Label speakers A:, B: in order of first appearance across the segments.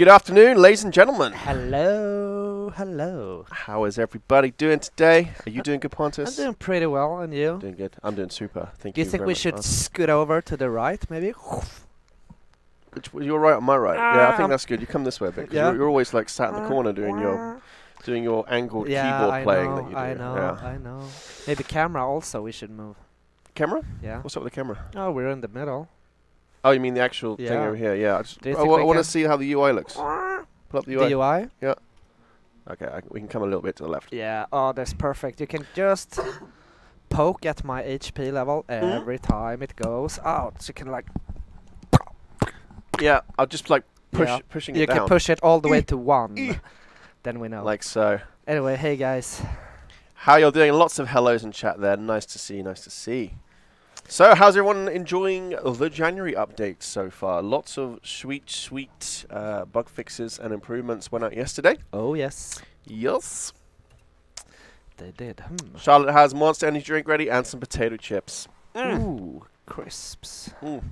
A: Good afternoon, ladies and gentlemen.
B: Hello, hello.
A: How is everybody doing today? Are you doing good, Pontus?
B: I'm doing pretty well, and you?
A: Doing good. I'm doing super. Thank
B: Do
A: you.
B: you think we should scoot over to the right, maybe?
A: which- you're right on my right. yeah, I think that's good. You come this way a bit.
B: yeah.
A: You're, you're always like sat in the corner doing your doing your angled
B: yeah,
A: keyboard
B: I
A: playing
B: know,
A: that you do.
B: I know,
A: Yeah.
B: I know. Maybe camera also we should move.
A: Camera?
B: Yeah.
A: What's up with the camera?
B: Oh, we're in the middle.
A: Oh, you mean the actual thing over here? Yeah. I, just, I,
B: think
A: wa-
B: we
A: I want to see how the UI looks. Pull up the UI.
B: The
A: UI.
B: Yeah.
A: Okay, I, we can come a little bit to the left.
B: Yeah. Oh, that's perfect. You can just poke at my HP level hmm? every time it goes out. So you can like
A: Yeah, I'll just like push
B: Yeah.
A: pushing
B: you
A: it down You
B: can push it all the way to one. then we know.
A: like so.
B: anyway, hey guys.
A: How you're doing? Lots of hellos in chat there. Nice to see. Nice to see. So, how's everyone enjoying the January update so far? Lots of sweet, sweet uh, bug fixes and improvements went out yesterday.
B: Oh yes,
A: Yes.
B: they did. Hmm.
A: Charlotte has Monster Energy drink ready and some potato chips.
B: Ooh, crisps.
A: Mm.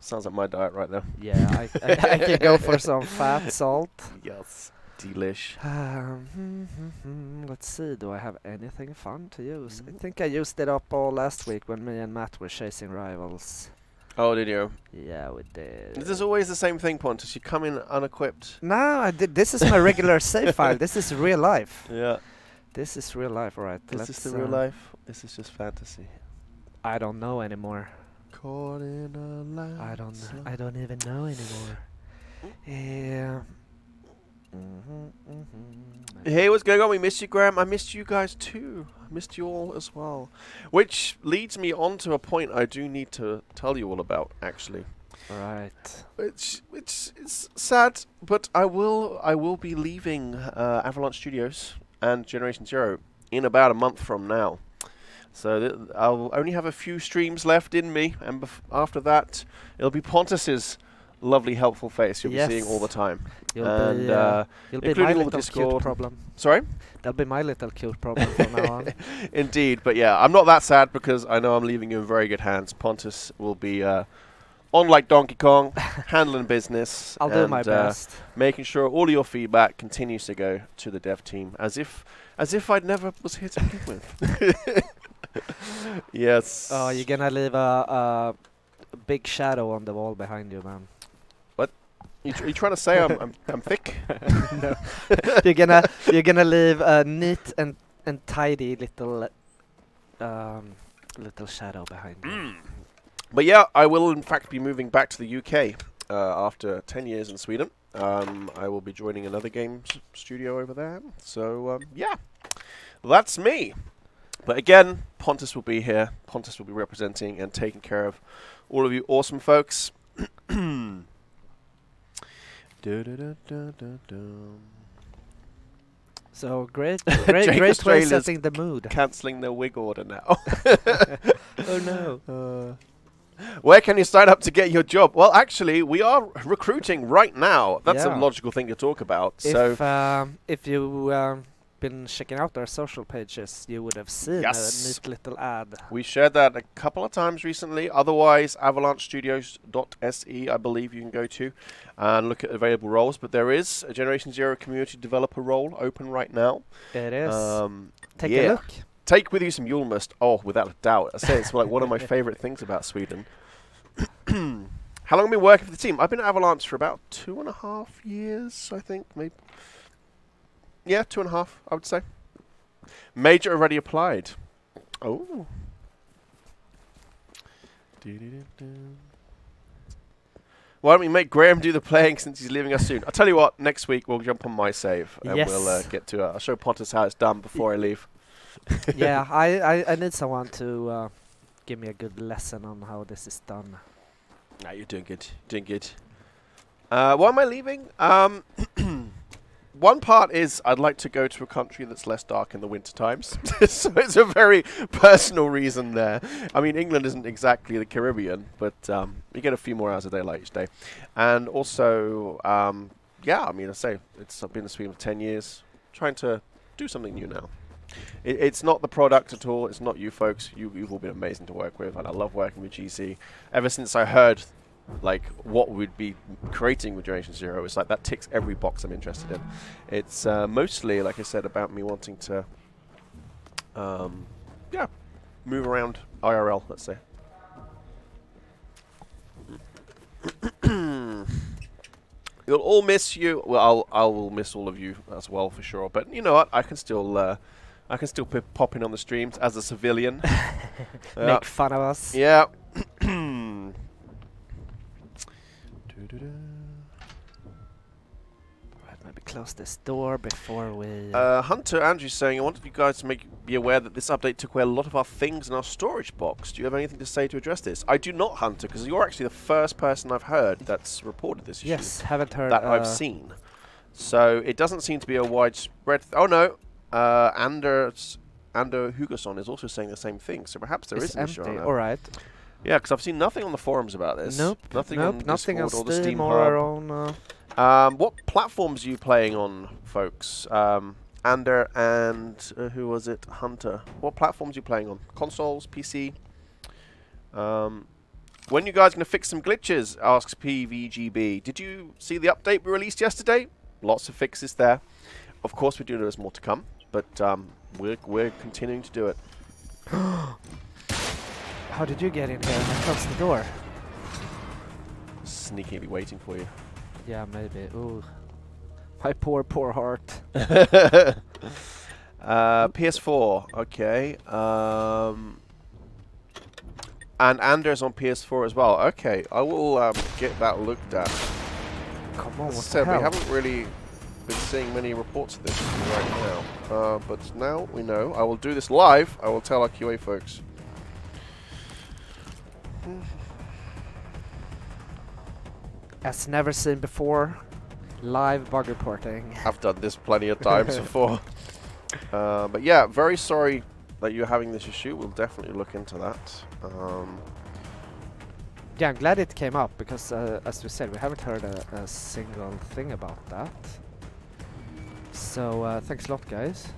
A: Sounds like my diet right there.
B: Yeah, I, I, I can go for some fat salt.
A: Yes. Delish.
B: Um, hmm, hmm, hmm, let's see, do I have anything fun to use? I think I used it up all last week when me and Matt were chasing rivals.
A: Oh, did you?
B: Yeah, we did.
A: This is always the same thing, Pontus. You come in unequipped.
B: no, I did. This is my regular save file. This is real life.
A: Yeah.
B: This is real life, alright.
A: This is
B: let's,
A: this the real
B: uh,
A: life? This is just fantasy.
B: I don't know anymore.
A: Caught in a.
B: I don't. I don't even know anymore. Yeah. Mhm, mhm.
A: Hey, what's going on? We missed you, Graham. I missed you guys too. I missed you all as well. Which leads me on to a point I do need to tell you all about, actually.
B: Right.
A: Which it's it's sad, but I will I will be leaving uh, Avalanche Studios and Generation Zero in about a month from now. So th- I'll only have a few streams left in me, and bef- after that, it'll be Pontus's lovely, helpful face you'll be seeing all the time.
B: You'll
A: and
B: be. Uh,
A: uh,
B: you'll be my little cute problem.
A: sorry.
B: That'll be my little cute problem from now on.
A: Indeed, but yeah, I'm not that sad because I know I'm leaving you in very good hands. Pontus will be uh, on like Donkey Kong, handling business.
B: I'll do my
A: uh,
B: best.
A: making sure all your feedback continues to go to the dev team, as if as if I'd never was here to begin with. yes.
B: Oh, you're gonna leave a, a big shadow on the wall behind you, man.
A: You, tr- you trying to say I'm, I'm I'm thick?
B: no. you're gonna you're gonna leave a neat and and tidy little um little shadow behind you.
A: But yeah, I will in fact be moving back to the UK uh, after 10 years in Sweden. Um, I will be joining another games studio over there. So um, yeah, that's me. But again, Pontus will be here. Pontus will be representing and taking care of all of you awesome folks.
B: So great, great, great way setting the mood.
A: Cancelling their wig order now.
B: oh no.
A: Uh, where can you sign up to get your job? Well, actually, we are recruiting right now. That's
B: Yeah.
A: a logical thing to talk about. so,
B: If um, if you um, been checking out our social pages, you would have seen
A: Yes.
B: a neat little ad.
A: we shared that a couple of times recently. Otherwise, avalanchestudios.se, I believe you can go to and look at available roles. But there is a Generation Zero community developer role open right now.
B: It is.
A: Um,
B: Take
A: yeah.
B: a look.
A: take with you some Julmust. Oh, without a doubt. I say it's like one of my favorite things about Sweden. How long have you been working for the team? I've been at Avalanche for about two and a half years, I think. Maybe. Yeah, two and a half, I would say. Major already applied. Oh. Why don't we make Graham do the playing since he's leaving us soon? I'll tell you what, next week we'll jump on my save and we'll uh, get to it. I'll show Pontus how it's done before I leave.
B: yeah, I, I, I need someone to uh, give me a good lesson on how this is done.
A: No, you're doing good. Doing good. Uh, why am I leaving? Um, one part is I'd like to go to a country that's less dark in the winter times. so it's a very personal reason there. I mean, England isn't exactly the Caribbean, but um, you get a few more hours of daylight each day. And also, um, yeah, I mean, I say it's I've been in Sweden for ten years, trying to do something new now. It, it's not the product at all. It's not you folks. You, you've all been amazing to work with, and I love working with GC. Ever since I heard like what we'd be creating with Generation Zero. is like that ticks every box I'm interested in. It's uh, mostly, like I said, about me wanting to, um, yeah, move around IRL. Let's say. You'll all miss you. Well, I'll I will miss all of you as well for sure. But you know what? I can still uh, I can still pop in on the streams as a civilian.
B: Make fun of us.
A: Yeah.
B: Right, maybe close this door before we.
A: Uh, Hunter Andrew saying, I wanted you guys to make be aware that this update took away a lot of our things in our storage box. Do you have anything to say to address this? I do not, Hunter, because you're actually the first person I've heard that's reported this issue
B: yes, haven't heard.
A: that
B: uh,
A: I've seen. So it doesn't seem to be a widespread. Th- oh no, uh, Anders Ander Hugoson is also saying the same thing. So perhaps there
B: it's
A: is an issue.
B: empty.
A: on that.
B: All right.
A: Yeah, because I've seen nothing on the forums about this.
B: Nope.
A: Nothing
B: nope.
A: on
B: nothing on
A: Discord or the Steam
B: or own. Uh,
A: Um, what platforms are you playing on, folks? Um, Ander and uh, who was it? Hunter. What platforms are you playing on? Consoles, PC? Um, when you guys going to fix some glitches? Asks PVGB. Did you see the update we released yesterday? Lots of fixes there. Of course, we do know there's more to come, but um, we're we're continuing to do it.
B: how did you get in here? I closed the door.
A: Sneakily waiting for you.
B: Yeah, maybe. Ooh. My poor, poor heart.
A: uh, PS4, okay. Um, and Anders on PS4 as well. Okay, I will um, get that looked at.
B: Come on,
A: As said, we haven't really been seeing many reports of this right now. Uh, but now we know. I will do this live. I will tell our QA folks.
B: As never seen before, live bug reporting.
A: I've done this plenty of times before. Uh, but yeah, very sorry that you're having this issue. We'll definitely look into that. Um,
B: Yeah, I'm glad it came up because, uh, as we said, we haven't heard a, a single thing about that. So uh, thanks a lot, guys.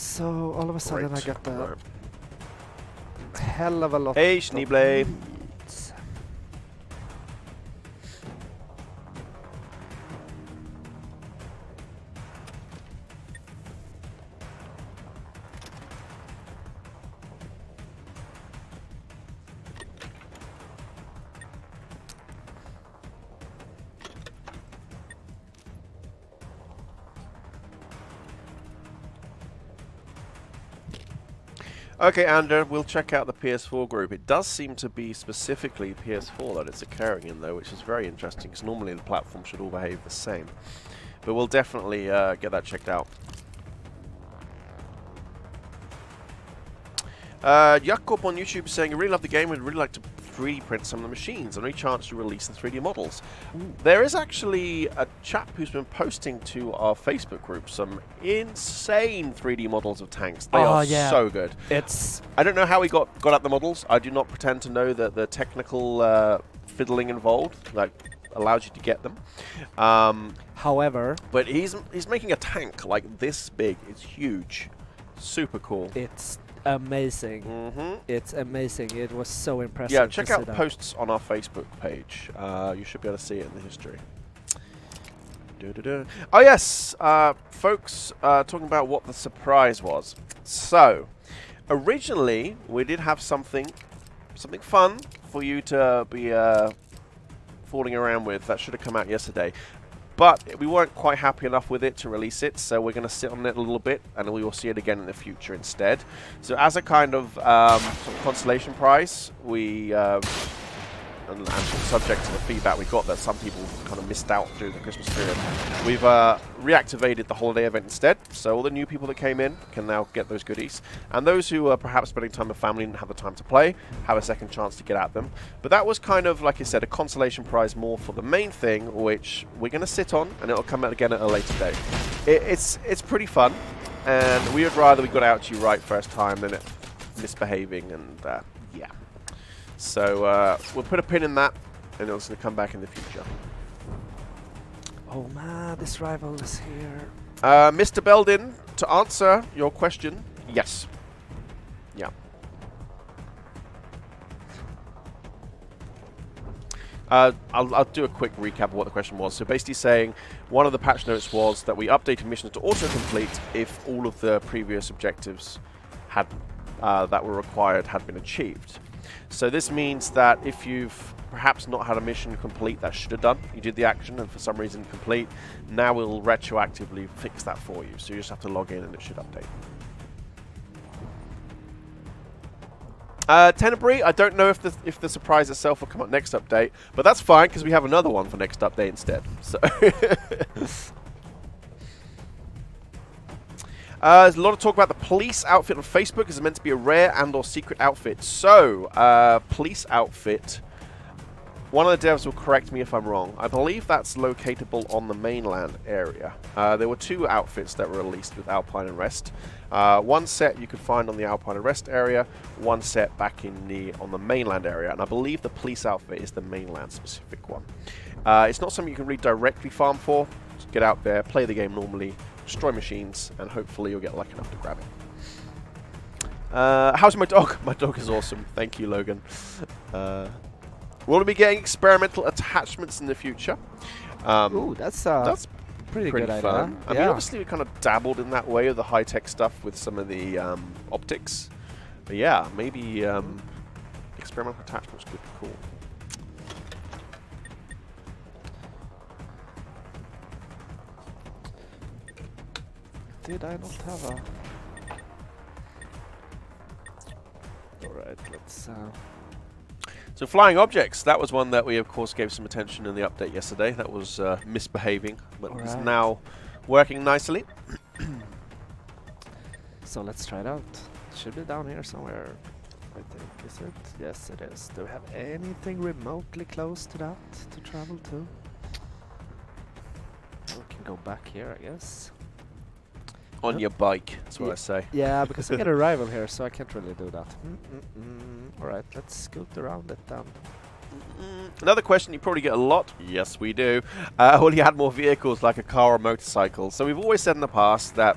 B: So all of a sudden
A: Great.
B: I got
A: Right.
B: a hell of a lot.
A: Hey, Schneeblade. Okay, Ander, we'll check out the PS4 group. It does seem to be specifically PS4 that it's occurring in, though, which is very interesting, because normally the platform should all behave the same. But we'll definitely uh, get that checked out. Uh, Jakob on YouTube is saying, I really love the game, would really like to 3D print some of the machines. and any chance to release the 3D models? There is actually a chap who's been posting to our Facebook group some insane 3D models of tanks. They
B: Oh,
A: are
B: yeah.
A: so good.
B: It's
A: I don't know how he got got at the models. I do not pretend to know the the technical uh, fiddling involved that allows you to get them. Um,
B: however,
A: but he's he's making a tank like this big. It's huge, super cool.
B: it's amazing.
A: hmm
B: It's amazing. It was so impressive.
A: Yeah, check out posts on our Facebook page. Uh, you should be able to see it in the history. Oh yes, uh, folks, uh, talking about what the surprise was. So, originally we did have something, something fun for you to be uh, fooling around with. That should have come out yesterday. But we weren't quite happy enough with it to release it, so we're going to sit on it a little bit, and we will see it again in the future instead. So as a kind of, um, sort of consolation prize, we, uh, and, and subject to the feedback we got that some people kind of missed out during the Christmas period, we've uh, reactivated the holiday event instead. So all the new people that came in can now get those goodies, and those who are perhaps spending time with family and have the time to play have a second chance to get at them. But that was kind of, like I said, a consolation prize more for the main thing, which we're going to sit on, and it'll come out again at a later date. It, it's it's pretty fun, and we would rather we got out to you right first time than it misbehaving, and uh, yeah. So uh, we'll put a pin in that. and it's going to come back in the future.
B: Oh man, this rival is here.
A: Uh, Mr. Beldin, to answer your question, yes. Yeah. Uh, I'll, I'll do a quick recap of what the question was. So basically saying one of the patch notes was that we updated missions to auto-complete if all of the previous objectives had uh, that were required had been achieved. So this means that if you've perhaps not had a mission complete that should have done, you did the action and for some reason complete, now we'll retroactively fix that for you. So you just have to log in and it should update. Uh, I don't know if the if the surprise itself will come up next update, but that's fine because we have another one for next update instead. So. Uh, there's a lot of talk about the police outfit on Facebook. Is it meant to be a rare and or secret outfit? So, uh, police outfit. One of the devs will correct me if I'm wrong. I believe that's locatable on the mainland area. Uh, there were two outfits that were released with Alpine Unrest. Uh, one set you could find on the Alpine Unrest area, one set back in the on the mainland area, and I believe the police outfit is the mainland specific one. Uh, it's not something you can really directly farm for. Just get out there, play the game normally, destroy machines, and hopefully you'll get lucky enough to grab it. Uh, how's my dog? My dog is awesome. Thank you, Logan. Uh, we'll be getting experimental attachments in the future. Um,
B: Ooh, that's uh,
A: that's
B: pretty,
A: pretty
B: good
A: fun.
B: idea.
A: I mean, obviously we kind of dabbled in that way of the high-tech stuff with some of the um, optics. But yeah, maybe um, experimental attachments could be cool.
B: Did I not have a? All right, let's. Uh,
A: So flying objects, that was one that we of course gave some attention in the update yesterday. That was uh, misbehaving, but it's
B: Alright.
A: now working nicely.
B: so let's try it out. Should be down here somewhere. I think is it? Yes, it is. Do we have anything remotely close to that to travel to? We can go back here, I guess.
A: On your bike, that's what I say.
B: Yeah, because I get a rival here, so I can't really do that. Mm -mm -mm. All right, let's scoot around it then.
A: Mm, Another question you probably get a lot. Yes, we do. Uh, well, you had more vehicles like a car or motorcycle. So we've always said in the past that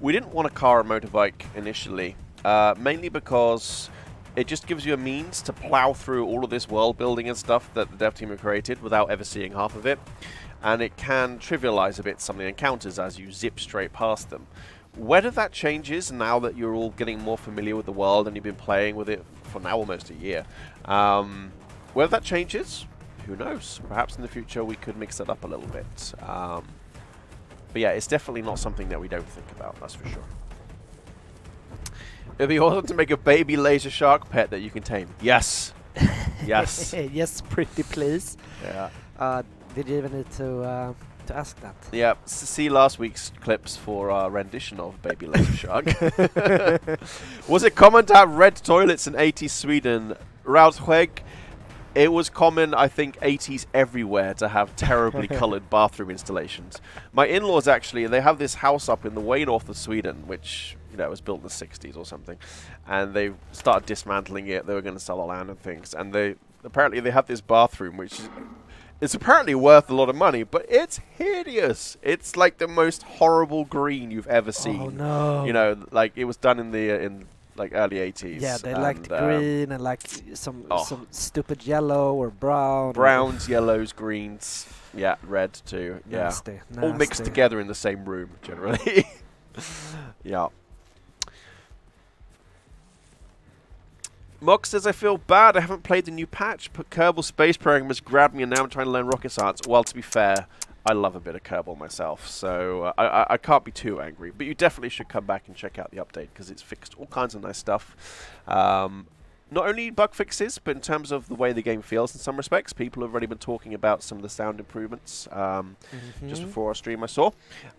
A: we didn't want a car or motorbike initially, uh, mainly because it just gives you a means to plow through all of this world building and stuff that the dev team have created without ever seeing half of it. And it can trivialize a bit some of the encounters as you zip straight past them. Whether that changes now that you're all getting more familiar with the world and you've been playing with it for now almost a year, um, whether that changes, who knows? Perhaps in the future we could mix that up a little bit. Um, but yeah, it's definitely not something that we don't think about, that's for sure. It'd be awesome to make a baby laser shark pet that you can tame. Yes. Yes.
B: yes, pretty please.
A: yeah.
B: Uh, did you even need to uh, to ask that?
A: Yeah. s- See last week's clips for our rendition of Baby Laser Shark. was it common to have red toilets in 80s Sweden? Rautweg, it was common, I think, 80s everywhere to have terribly coloured bathroom installations. My in-laws actually, they have this house up in the way north of Sweden, which you know was built in the 60s or something, and they started dismantling it. They were going to sell the land and things, and they apparently they have this bathroom which it's apparently worth a lot of money, but it's hideous. It's like the most horrible green you've ever seen.
B: Oh no!
A: You know, like it was done in the uh, in like early 80s.
B: Yeah, they liked
A: um,
B: green and like some
A: oh.
B: some stupid yellow or brown.
A: browns, yellows, greens. Yeah, red too. Yeah,
B: Nasty,
A: all mixed together in the same room generally. yeah. Mox says, I feel bad. I haven't played the new patch, but Kerbal Space Program has grabbed me and now I'm trying to learn rocket science. Well, to be fair, I love a bit of Kerbal myself, so uh, I, I, can't be too angry. But you definitely should come back and check out the update because it's fixed all kinds of nice stuff. Um, not only bug fixes, but in terms of the way the game feels in some respects. People have already been talking about some of the sound improvements. Um, just
B: Mhm.
A: before our stream I saw.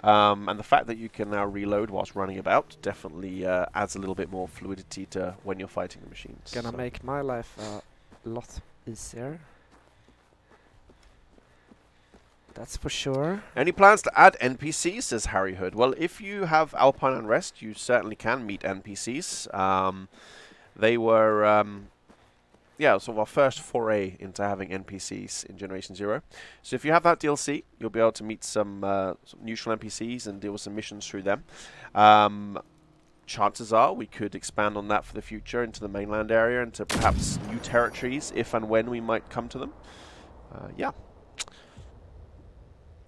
A: Um, and the fact that you can now reload whilst running about definitely uh, adds a little bit more fluidity to when you're fighting the machines.
B: Gonna
A: So-
B: make my life a lot easier. That's for sure.
A: Any plans to add NPCs, says Harry Hood. Well, if you have Alpine Unrest, you certainly can meet NPCs. Um, they were um, yeah, sort of our first foray into having NPCs in Generation Zero. So if you have that DLC, you'll be able to meet some, uh, some neutral NPCs and deal with some missions through them. Um, chances are we could expand on that for the future into the mainland area and to perhaps new territories if and when we might come to them. Uh, yeah.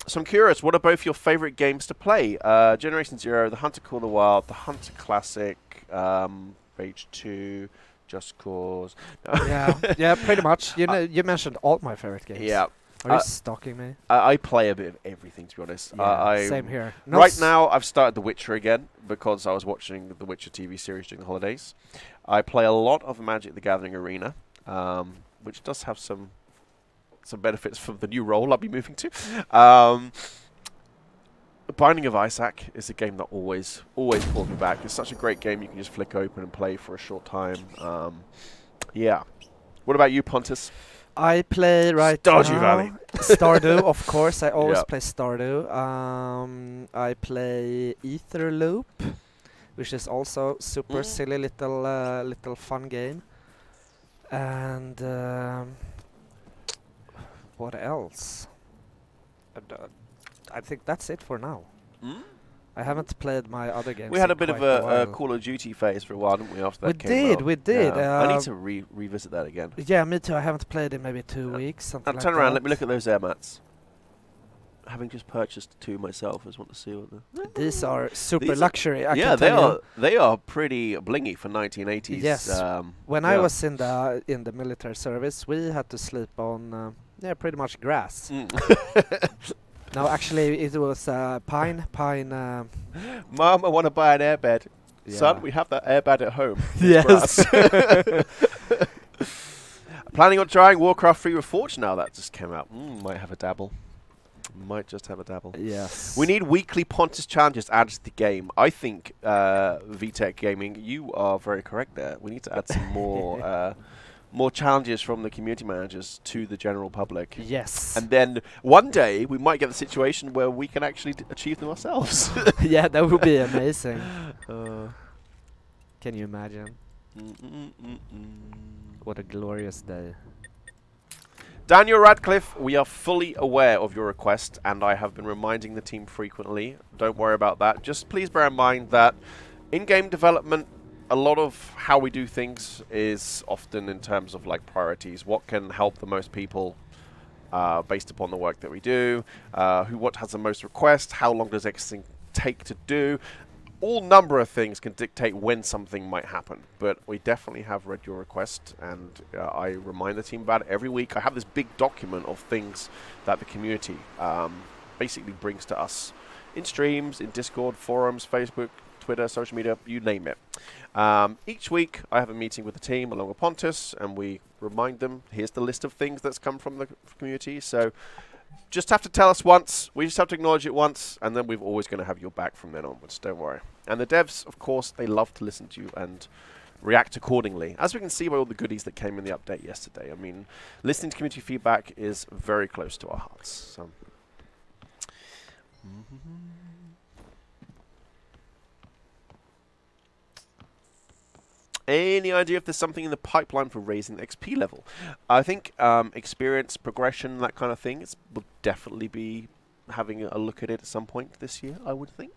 A: So I'm curious, what are both your favorite games to play? Uh, Generation Zero, The Hunter Call of the Wild, The Hunter Classic, um, Rage 2, Just Cause.
B: yeah, yeah, pretty much. You know, you mentioned all my favorite games.
A: Yeah,
B: Are you
A: uh,
B: stalking me?
A: I, I play a bit of everything to be honest.
B: Yeah,
A: Uh,
B: same here. No
A: right now, I've started The Witcher again because I was watching the Witcher TV series during the holidays. I play a lot of Magic: The Gathering Arena, um, which does have some some benefits from the new role I'll be moving to. Um, Binding of Isaac is a game that always always pulls me back. It's such a great game you can just flick open and play for a short time. Um, yeah. What about you, Pontus?
B: I play right
A: Stardew
B: now.
A: Valley.
B: Stardew, of course. I always
A: Yeah.
B: play Stardew. Um, I play Etherloop, which is also super
A: Mm.
B: silly little uh, little fun game. And um, what else? I think that's it for now.
A: Hmm?
B: I haven't played my other games.
A: We had a bit of a, a. Call of Duty phase for a while, didn't we? After that
B: We did,
A: out?
B: we did,
A: Yeah. I need
B: uh,
A: to re- revisit that again.
B: Yeah, me too. I haven't played in maybe two
A: Uh,
B: weeks.
A: Now
B: Something like
A: turn around. Let me look at those air mats. Having just purchased two myself, I just want to see what the.
B: These are super
A: These are-
B: luxury. I
A: yeah, they
B: tell you.
A: are. They are pretty blingy for 1980s.
B: Yes.
A: Um,
B: When I was in the in the military service, we had to sleep on uh, yeah pretty much grass.
A: Mm.
B: no, actually, it was uh, pine pine. Um,
A: Mum, I want to buy an airbed. Son, we have that airbed at home.
B: yes.
A: Planning on trying Warcraft 3 Reforged now that just came out. Mm, might have a dabble. Might just have a dabble.
B: yes.
A: We need weekly Pontus challenges added to the game. I think uh, VTech Gaming, you are very correct there. We need to add some more uh, more challenges from the community managers to the general public.
B: Yes.
A: And then one day we might get the situation where we can actually d- achieve them ourselves.
B: yeah, that would be amazing.
A: uh,
B: Can you imagine?
A: mm, mm, mm, mm.
B: What a glorious day.
A: Daniel Radcliffe, we are fully aware of your request, and I have been reminding the team frequently. Don't worry about that. Just please bear in mind that in game development, a lot of how we do things is often in terms of like priorities. What can help the most people uh, based upon the work that we do? Uh, who what has the most requests? How long does everything take to do? all number of things can dictate when something might happen, but we definitely have read your request, and uh, I remind the team about it every week. I have this big document of things that the community um, basically brings to us in streams, in Discord, forums, Facebook, Twitter, social media, you name it. Um, each week, I have a meeting with the team along with Pontus, and we remind them here's the list of things that's come from the community. So just have to tell us once. We just have to acknowledge it once, and then we're always going to have your back from then onwards. Don't worry. And the devs, of course, they love to listen to you and react accordingly. As we can see by all the goodies that came in the update yesterday. I mean, listening to community feedback is very close to our hearts. So. Any idea if there's something in the pipeline for raising the XP level? I think um, experience, progression, that kind of thing is, will definitely be having a look at it at some point this year, I would think.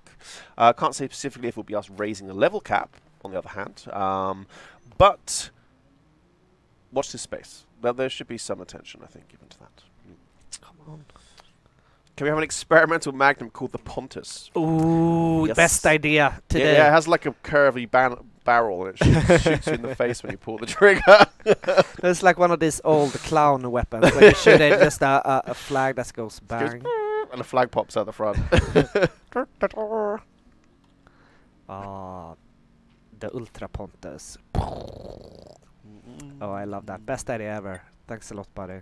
A: I uh, can't say specifically if it will be us raising the level cap, on the other hand. Um, but watch this space. There, there should be some attention, I think, given to that.
B: Come on.
A: Can we have an experimental magnum called the Pontus?
B: Ooh,
A: Yes.
B: best idea
A: Yeah,
B: today.
A: yeah, it has like a curvy ban- barrel and it shoots, shoots you in the face when you pull the trigger.
B: It's like one of these old clown weapons where you shoot it, just a, a, a flag that goes bang.
A: and a flag pops out the front.
B: Ah, the Ultra Pontus. Oh, I love that. Best idea ever. Thanks a lot, buddy.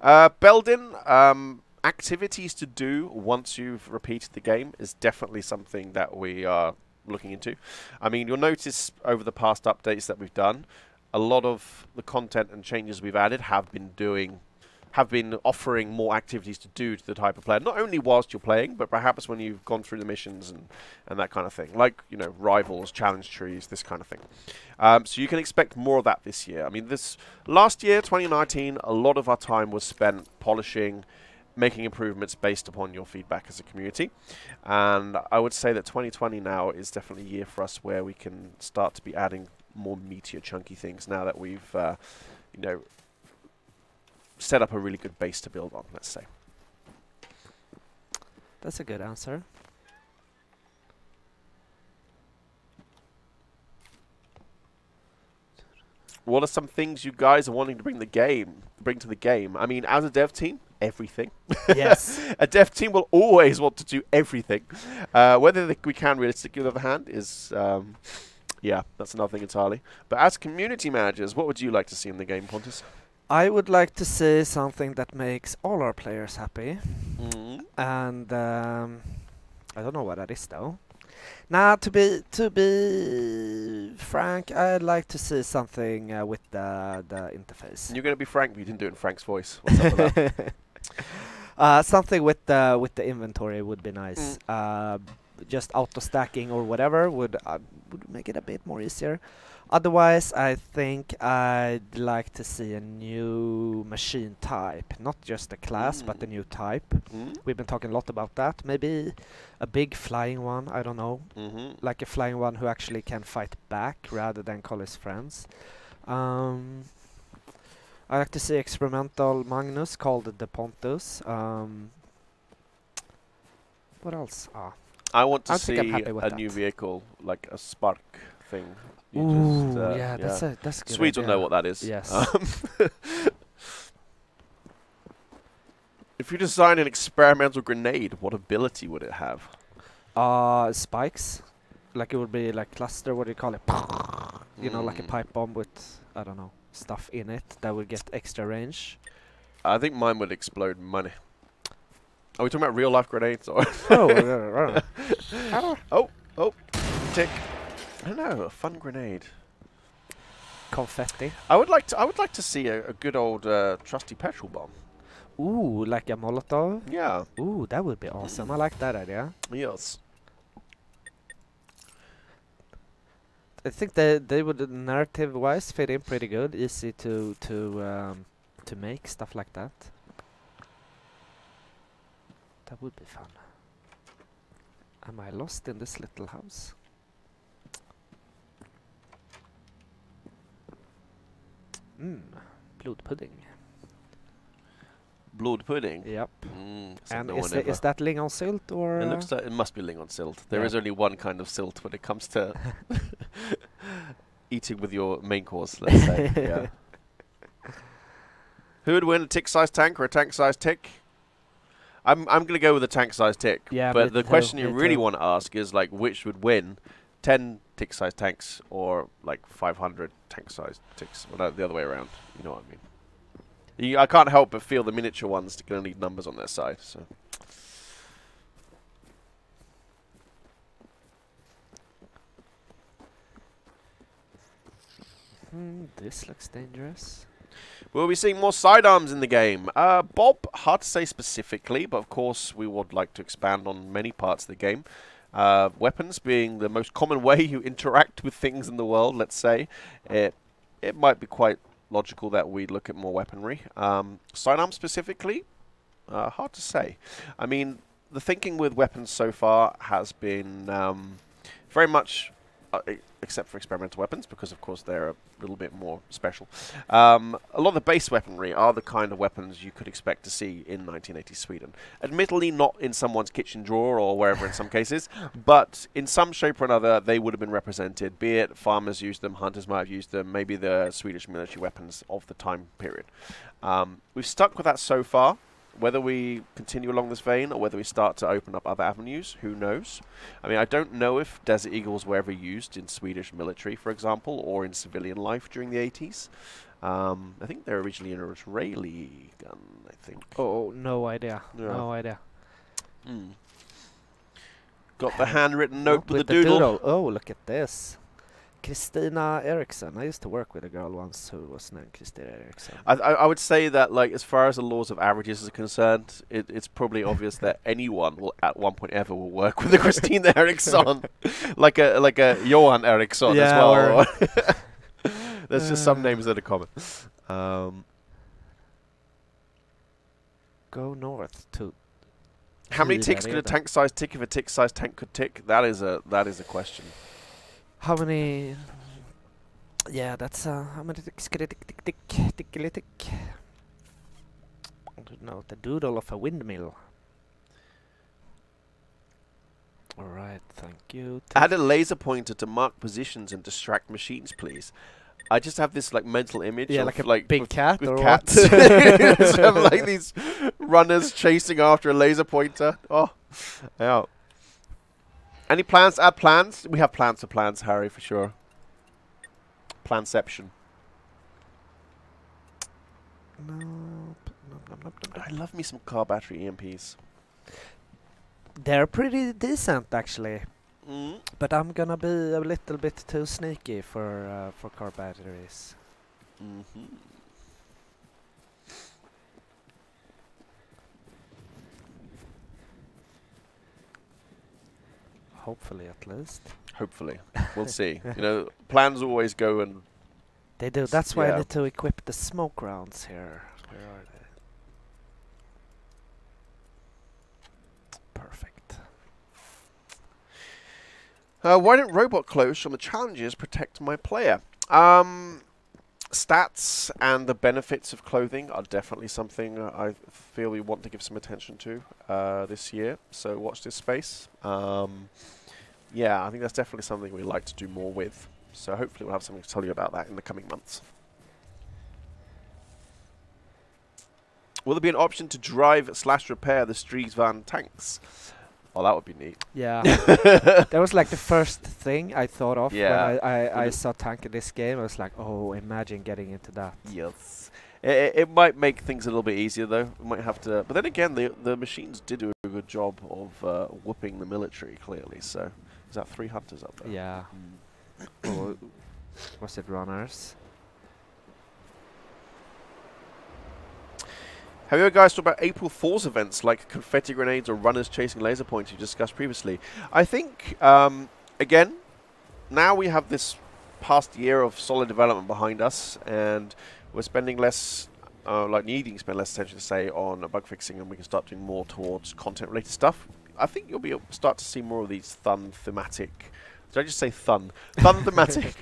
A: Uh, Belden, um, activities to do once you've repeated the game is definitely something that we are looking into. I mean, you'll notice over the past updates that we've done, a lot of the content and changes we've added have been doing have been offering more activities to do to the type of player, not only whilst you're playing, but perhaps when you've gone through the missions and, and that kind of thing, like you know rivals, challenge trees, this kind of thing. Um, so you can expect more of that this year. I mean, this last year, 2019, a lot of our time was spent polishing, making improvements based upon your feedback as a community, and I would say that 2020 now is definitely a year for us where we can start to be adding more meatier, chunky things. Now that we've uh, you know set up a really good base to build on, let's say.
B: That's a good answer.
A: What are some things you guys are wanting to bring the game, bring to the game? I mean, as a dev team, everything.
B: Yes.
A: a deaf team will always want to do everything. Uh, whether they, we can realistically, on the other hand, is um, yeah, that's another thing entirely. But as community managers, what would you like to see in the game, Pontus?
B: I would like to see something that makes all our players happy,
A: Mm.
B: and um, I don't know what that is though. Now, to be to be frank, I'd like to see something uh, with the the interface.
A: You're going to be Frank, but you didn't do it in Frank's voice. What's up with that?
B: uh, something with the with the inventory would be nice. Uh, just auto stacking or whatever would uh, would make it a bit more easier. Otherwise, I think I'd like to see a new machine type, not just a class, but a
A: Mm.
B: new type.
A: Mm?
B: We've been talking a lot about that. Maybe a big flying one. I don't know,
A: Mm-hmm.
B: like a flying one who actually can fight back rather than call his friends. Um, I like to see experimental magnum called the Pontus. Um, what else? Ah,
A: I want to
B: I
A: see
B: think I'm happy with
A: a new vehicle, like a spark thing. You
B: Ooh,
A: just, uh,
B: yeah, that's a that's good
A: Swedes will know what that is.
B: Yes.
A: Um, if you design an experimental grenade, what ability would it have?
B: Uh, spikes, like it would be like cluster. What do you call it? You know, like a
A: Mm.
B: pipe bomb with I don't know stuff in it that would get extra range.
A: I think mine would explode money. Are we talking about real life grenades or
B: oh, uh, uh, uh,
A: tick? I don't know, a fun grenade.
B: confetti.
A: I would like to. I would like to see a, a good old uh, trusty petrol bomb.
B: Ooh, like a Molotov.
A: Yeah.
B: Ooh, that would be awesome. I like that idea.
A: Yes.
B: I think they they would narrative wise fit in pretty good. Easy to to um, to make stuff like that. That would be fun. Am I lost in this little house? Mmm.
A: Blood pudding.
B: Yep.
A: Mm,
B: And
A: no
B: is, the, is that lingonsylt or?
A: It looks like it must be lingonsylt. There
B: Yeah.
A: is only one kind of silt when it comes to eating with your main course. Let's say. yeah. Who would win, a tick-sized tank or a tank-sized tick? I'm I'm gonna go with a tank-sized tick.
B: Yeah,
A: But the question you really want to ask is like which would win, ten tick-sized tanks or like 500 tank-sized ticks? Well, no, the other way around. You know what I mean? You, I can't help but feel the miniature ones are gonna need numbers on their side. So.
B: Hmm, this looks dangerous.
A: We'll we see more sidearms in the game? Uh, Bob, hard to say specifically, but of course we would like to expand on many parts of the game. Uh, weapons being the most common way you interact with things in the world, let's say. It, it might be quite logical that we look at more weaponry. Um, sidearms specifically, uh, hard to say. I mean, the thinking with weapons so far has been um, very much, uh, except for experimental weapons, because of course they're a little bit more special. Um, a lot of the base weaponry are the kind of weapons you could expect to see in 1980s Sweden. Admittedly, not in someone's kitchen drawer or wherever in some cases, but in some shape or another, they would have been represented. Be it farmers used them, hunters might have used them, maybe the Swedish military weapons of the time period. Um, we've stuck with that so far. Whether we continue along this vein or whether we start to open up other avenues, who knows? I mean, I don't know if Desert Eagles were ever used in Swedish military, for example, or in civilian life during the 80s. Um, I think they're originally an Israeli gun, I think.
B: Oh, no idea.
A: Yeah.
B: No idea.
A: Mm. Got the handwritten note
B: Oh,
A: with, the doodle.
B: Oh, look at this. Christina Eriksson. I used to work with a girl once who was named Christina Eriksson.
A: I, I, I would say that, like, as far as the laws of averages are concerned, it, it's probably obvious that anyone will, at one point ever, will work with a Christina Eriksson, like a like a Johan Eriksson as
B: Yeah,
A: well.
B: or-
A: There's just some names that are common. Um,
B: Go north to.
A: how many ticks could a tank-sized tick if a tick-sized tank could tick? That is a that is a question.
B: How many? Yeah, that's uh, how many ticks tick tick tick tickly tick? I don't know. The doodle of a windmill. All right, thank you.
A: Add a laser pointer to mark positions and distract machines, please. I just have this like mental image
B: yeah,
A: of
B: like a
A: like
B: big cat
A: with
B: or
A: cats. have like these runners chasing after a laser pointer. Oh, yeah. Any plans? Add plans? We have plans for plans, Harry, for sure. Planception.
B: Nope, nope, nope.
A: I love me some car battery EMPs.
B: They're pretty decent actually,
A: Mm.
B: but I'm gonna be a little bit too sneaky for uh, for car batteries.
A: hmm
B: Hopefully, at least.
A: Hopefully, we'll see. You know, plans always go and
B: They do. That's why
A: yeah.
B: I need to equip the smoke rounds here. Where are they? Perfect.
A: Uh, why don't robot clothes from the challenges protect my player? Um, stats and the benefits of clothing are definitely something I feel we want to give some attention to uh, this year. So watch this space. Um, yeah, I think that's definitely something we'd like to do more with. So hopefully we'll have something to tell you about that in the coming months. Will there be an option to drive slash repair the Stridsvagn tanks? Oh, that would be neat.
B: Yeah, that was like the first thing I thought of
A: Yeah.
B: when I, I, I saw tank in this game. I was like, oh, imagine getting into that.
A: Yes. It, it, it might make things a little bit easier though. We might have to, but then again, the the machines did do a good job of uh, whooping the military. Clearly, so is that three hunters up there?
B: Yeah.
A: Mm.
B: or was it runners?
A: Have you guys talked about April Fool's events like confetti grenades or runners chasing laser points you discussed previously? I think um, again, now we have this past year of solid development behind us, and we're spending less, uh, like needing to spend less attention to say on bug fixing, and we can start doing more towards content-related stuff. I think you'll be able to start to see more of these fun thematic. Did I just say fun? Fun thematic,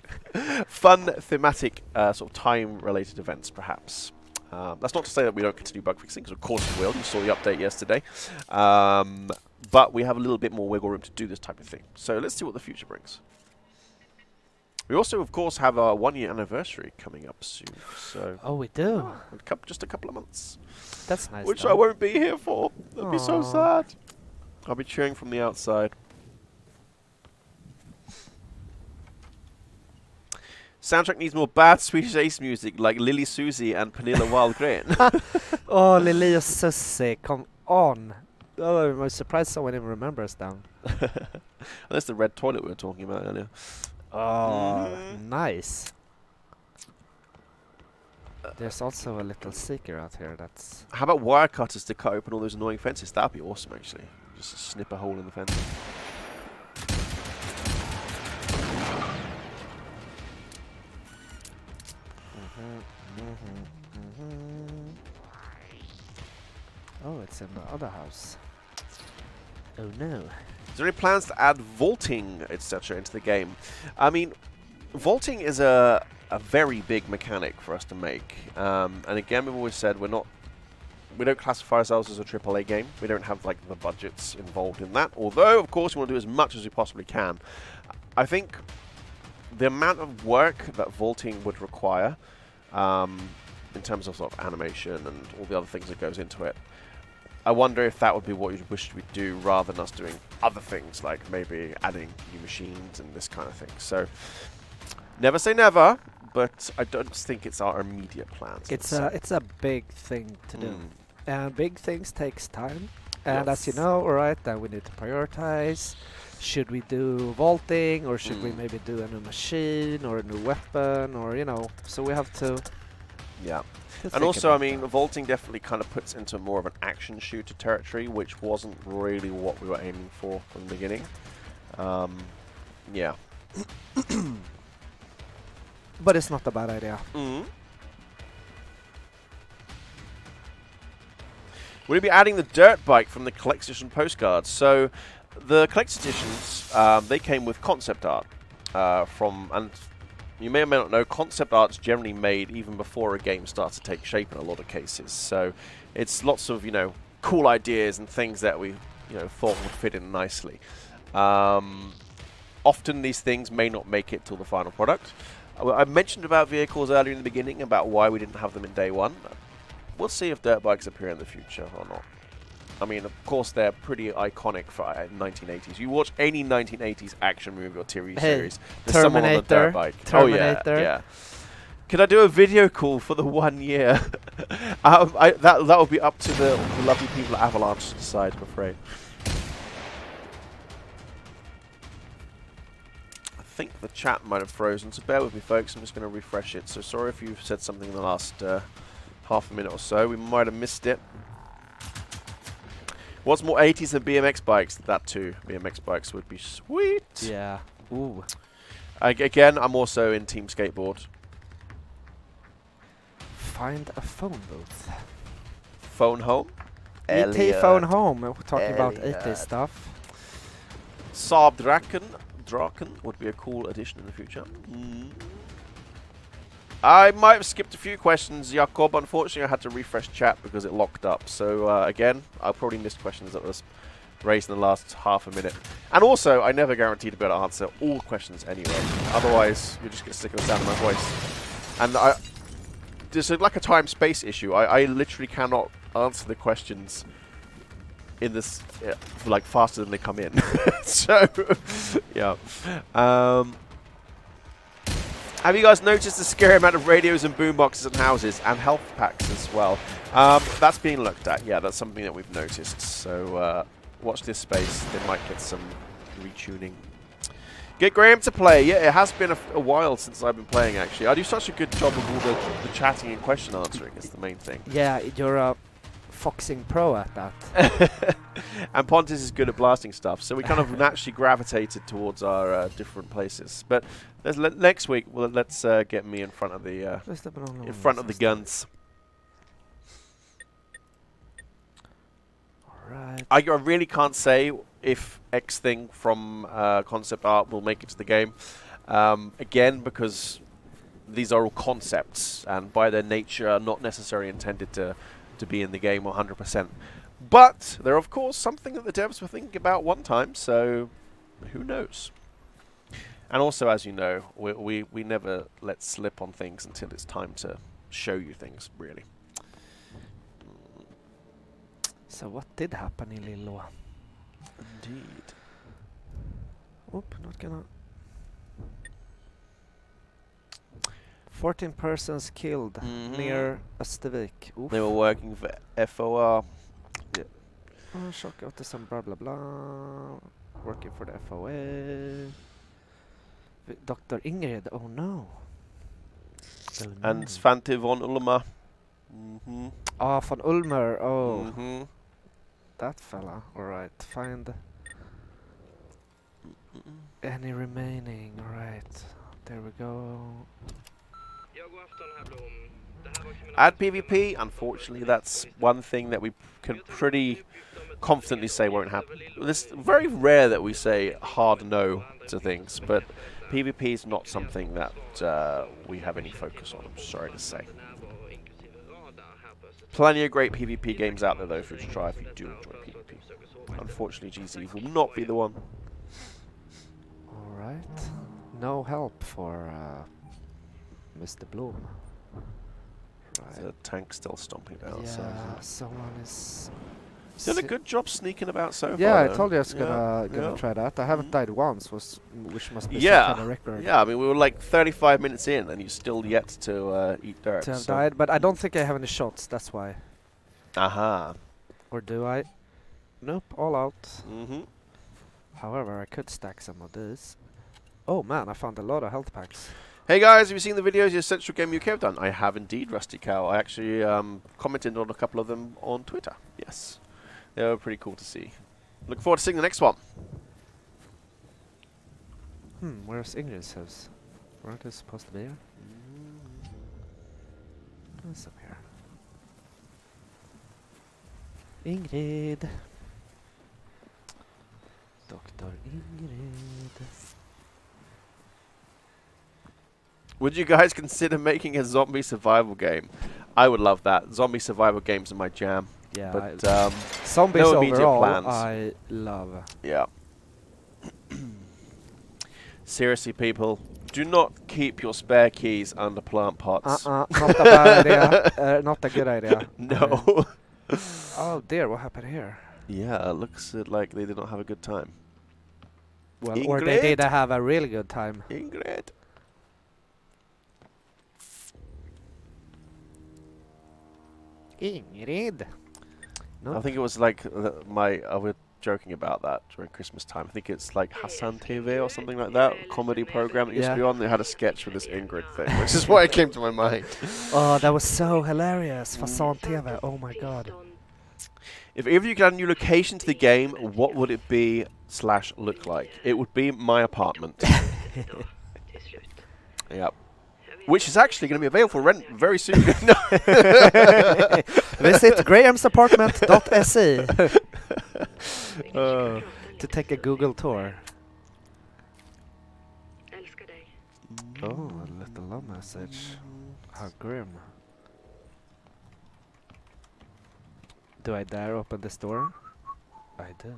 A: fun thematic uh, sort of time-related events, perhaps. Um, that's not to say that we don't continue bug fixing, because of course we will. You saw the update yesterday. Um, but we have a little bit more wiggle room to do this type of thing. So let's see what the future brings. We also, of course, have our one-year anniversary coming up soon. So
B: Oh, we do.
A: a coup- just a couple of months,
B: That's nice.
A: which
B: though.
A: I won't be here for. That'd be so sad. I'll be cheering from the outside. Soundtrack needs more bad Swedish Ace music like Lili Susie and Pernilla Wahlgren.
B: Oh, Lili Susie, come on. Oh, I'm surprised someone even remembers them.
A: That's the red toilet we were talking about earlier.
B: Oh,
A: Mhm.
B: nice. There's also a little seeker out here that's...
A: How about wire cutters to cut open all those annoying fences? That'd be awesome, actually. Just snip a hole in the fence. Mm-hmm, mm-hmm, mm-hmm.
B: Oh, it's in the other house. Oh no.
A: Is there any plans to add vaulting, etc., into the game? I mean, vaulting is a a very big mechanic for us to make. Um, and again, we've always said we're not. We don't classify ourselves as a AAA game. We don't have like the budgets involved in that. Although, of course, we want to do as much as we possibly can. I think the amount of work that vaulting would require, um, in terms of sort of animation and all the other things that goes into it, I wonder if that would be what you'd wish we'd do rather than us doing other things like maybe adding new machines and this kind of thing. So, never say never, but I don't think it's our immediate plans.
B: It's a it's a big thing to do,
A: Mm.
B: And big things takes time. And as you know, all right, then we need to prioritize. should we do vaulting or should we
A: Mm.
B: maybe do a new machine or a new weapon or you know? So we have to.
A: Yeah.
B: to
A: And also, I mean,
B: that.
A: vaulting definitely kind of puts into more of an action shooter territory, which wasn't really what we were aiming for from the beginning. Um, yeah.
B: but it's not a bad idea.
A: Mm. We'll be adding the dirt bike from the collect edition postcards. So the collect editions, um, they came with concept art uh, from, and you may or may not know, concept art's generally made even before a game starts to take shape in a lot of cases. So it's lots of you know cool ideas and things that we you know thought would fit in nicely. Um, often these things may not make it till the final product. Uh, I mentioned about vehicles earlier in the beginning about why we didn't have them in day one. We'll see if dirt bikes appear in the future or not. I mean, of course, they're pretty iconic for uh, 1980s. You watch any 1980s action movie or TV series, there's someone on a dirt
B: Terminator,
A: bike.
B: Terminator.
A: Oh yeah, yeah. Could I do a video call for the one year? um, I, that that will be up to the, the lovely people at Avalanche to decide. I'm afraid. I think the chat might have frozen, so bear with me, folks. I'm just going to refresh it. So sorry if you've said something in the last uh, half a minute or so. We might have missed it. What's more 80s than BMX bikes? That too. BMX bikes would be sweet.
B: Yeah. Ooh.
A: Ag- again, I'm also in Team Skateboard.
B: Find a phone booth.
A: Phone home.
B: ET phone home. We're talking about ET stuff.
A: Saab Draken. Draken would be a cool addition in the future. Mm. I might have skipped a few questions, Jakob. Unfortunately, I had to refresh chat because it locked up. So, uh, again, I probably missed questions that was raised in the last half a minute. And also, I never guarantee to be able to answer all questions anyway. Otherwise, you're just going to stick the sound of my voice. And I, there's a, like a time-space issue. I, I literally cannot answer the questions in this like faster than they come in. so yeah. Um, have you guys noticed the scary amount of radios and boomboxes in houses and health packs as well? Um, that's being looked at. Yeah, that's something that we've noticed. So uh, watch this space. They might get some retuning. Get Graham to play. Yeah, it has been a while since I've been playing. Actually, I do such a good job of all the, the chatting and question answering. Is the main thing.
B: Yeah, you're a foxing pro at that.
A: and Pontus is good at blasting stuff, so we kind of naturally gravitated towards our uh, different places. But let's, next week, well, let's uh, get me in front of the uh,
B: Just a banana
A: in front of the guns.
B: Alright.
A: I, I really can't say if X thing from uh, concept art will make it to the game. Um, again, because these are all concepts, and by their nature, are not necessarily intended to to be in the game 100%. But they're of course something that the devs were thinking about one time, so who knows? And also, as you know, we we, we never let slip on things until it's time to show you things, really.
B: So what did happen in Lilloa?
A: Indeed.
B: Oop, not gonna. 14 persons killed
A: Mhm.
B: near Östervik. Oof.
A: They were working for FOA.
B: Oh, shock out to some blah blah blah. Working for the FOA. Dr. Ingrid, oh no.
A: And
B: no.
A: Svante von Ulmer. Mm-hmm.
B: Ah, von Ulmer, oh.
A: Mm-hmm.
B: That fella. Alright, find any remaining. Alright, there we go.
A: Add PvP, unfortunately, that's one thing that we can pretty confidently say won't happen. It's very rare that we say hard no to things, but PvP is not something that uh, we have any focus on, I'm sorry to say. Plenty of great PvP games out there, though, for you to try if you do enjoy PvP. Unfortunately, GZ will not be the one.
B: Alright. No help for uh, Mr. Bloom.
A: The
B: Right.
A: tank's still stomping down. so-
B: Yeah, someone is.
A: Done a good job sneaking about so
B: Yeah,
A: far.
B: Yeah,
A: I
B: told you I was
A: Yeah,
B: gonna gonna
A: yeah.
B: try that. I haven't
A: Mhm.
B: died once, was which must be
A: Yeah,
B: some kind of record.
A: Yeah, I mean, we were like 35 minutes in, and you still yet to uh, eat dirt.
B: To have
A: so-
B: died, but I don't think I have any shots. That's why.
A: Aha.
B: Or do I? Nope, all out.
A: Mm-hmm.
B: However, I could stack some of this. Oh man, I found a lot of health packs.
A: Hey guys, have you seen the videos your Central Game UK have done? I have indeed, Rusty Cow. I actually um, commented on a couple of them on Twitter. Yes. They were pretty cool to see. Looking forward to seeing the next one.
B: Hmm, where's Ingrid's house? Weren't they supposed to be here? There's some here. Ingrid. Dr. Ingrid.
A: Would you guys consider making a zombie survival game? I would love that. Zombie survival games are my jam.
B: Yeah,
A: But
B: I-
A: um,
B: zombies
A: no immediate
B: overall
A: plans.
B: I love.
A: yeah. Seriously, people, do not keep your spare keys under plant pots.
B: Uh-uh, not a bad idea. Uh, not a good idea. Uh,
A: No.
B: oh dear, what happened here?
A: yeah, it looks uh, like they did not have a good time.
B: Well, or they did have a really good time.
A: Ingrid.
B: Ingrid. No.
A: I think it was like my. I was joking about that during Christmas time. I think it's like Hassan TV or something like that, a comedy program that used
B: Yeah.
A: to be on. They had a sketch with this Ingrid thing, which is why it came to my mind.
B: Oh, that was so hilarious. Fasan TV. Oh my god.
A: If if you could add a new location to the game, what would it be slash look like? It would be my apartment. yep. Which is actually going to be available for rent very soon.
B: Visit grahamsapartment.se
A: Uh,
B: to take a Google tour. Oh, a little love message. How grim. Do I dare open this door? I do.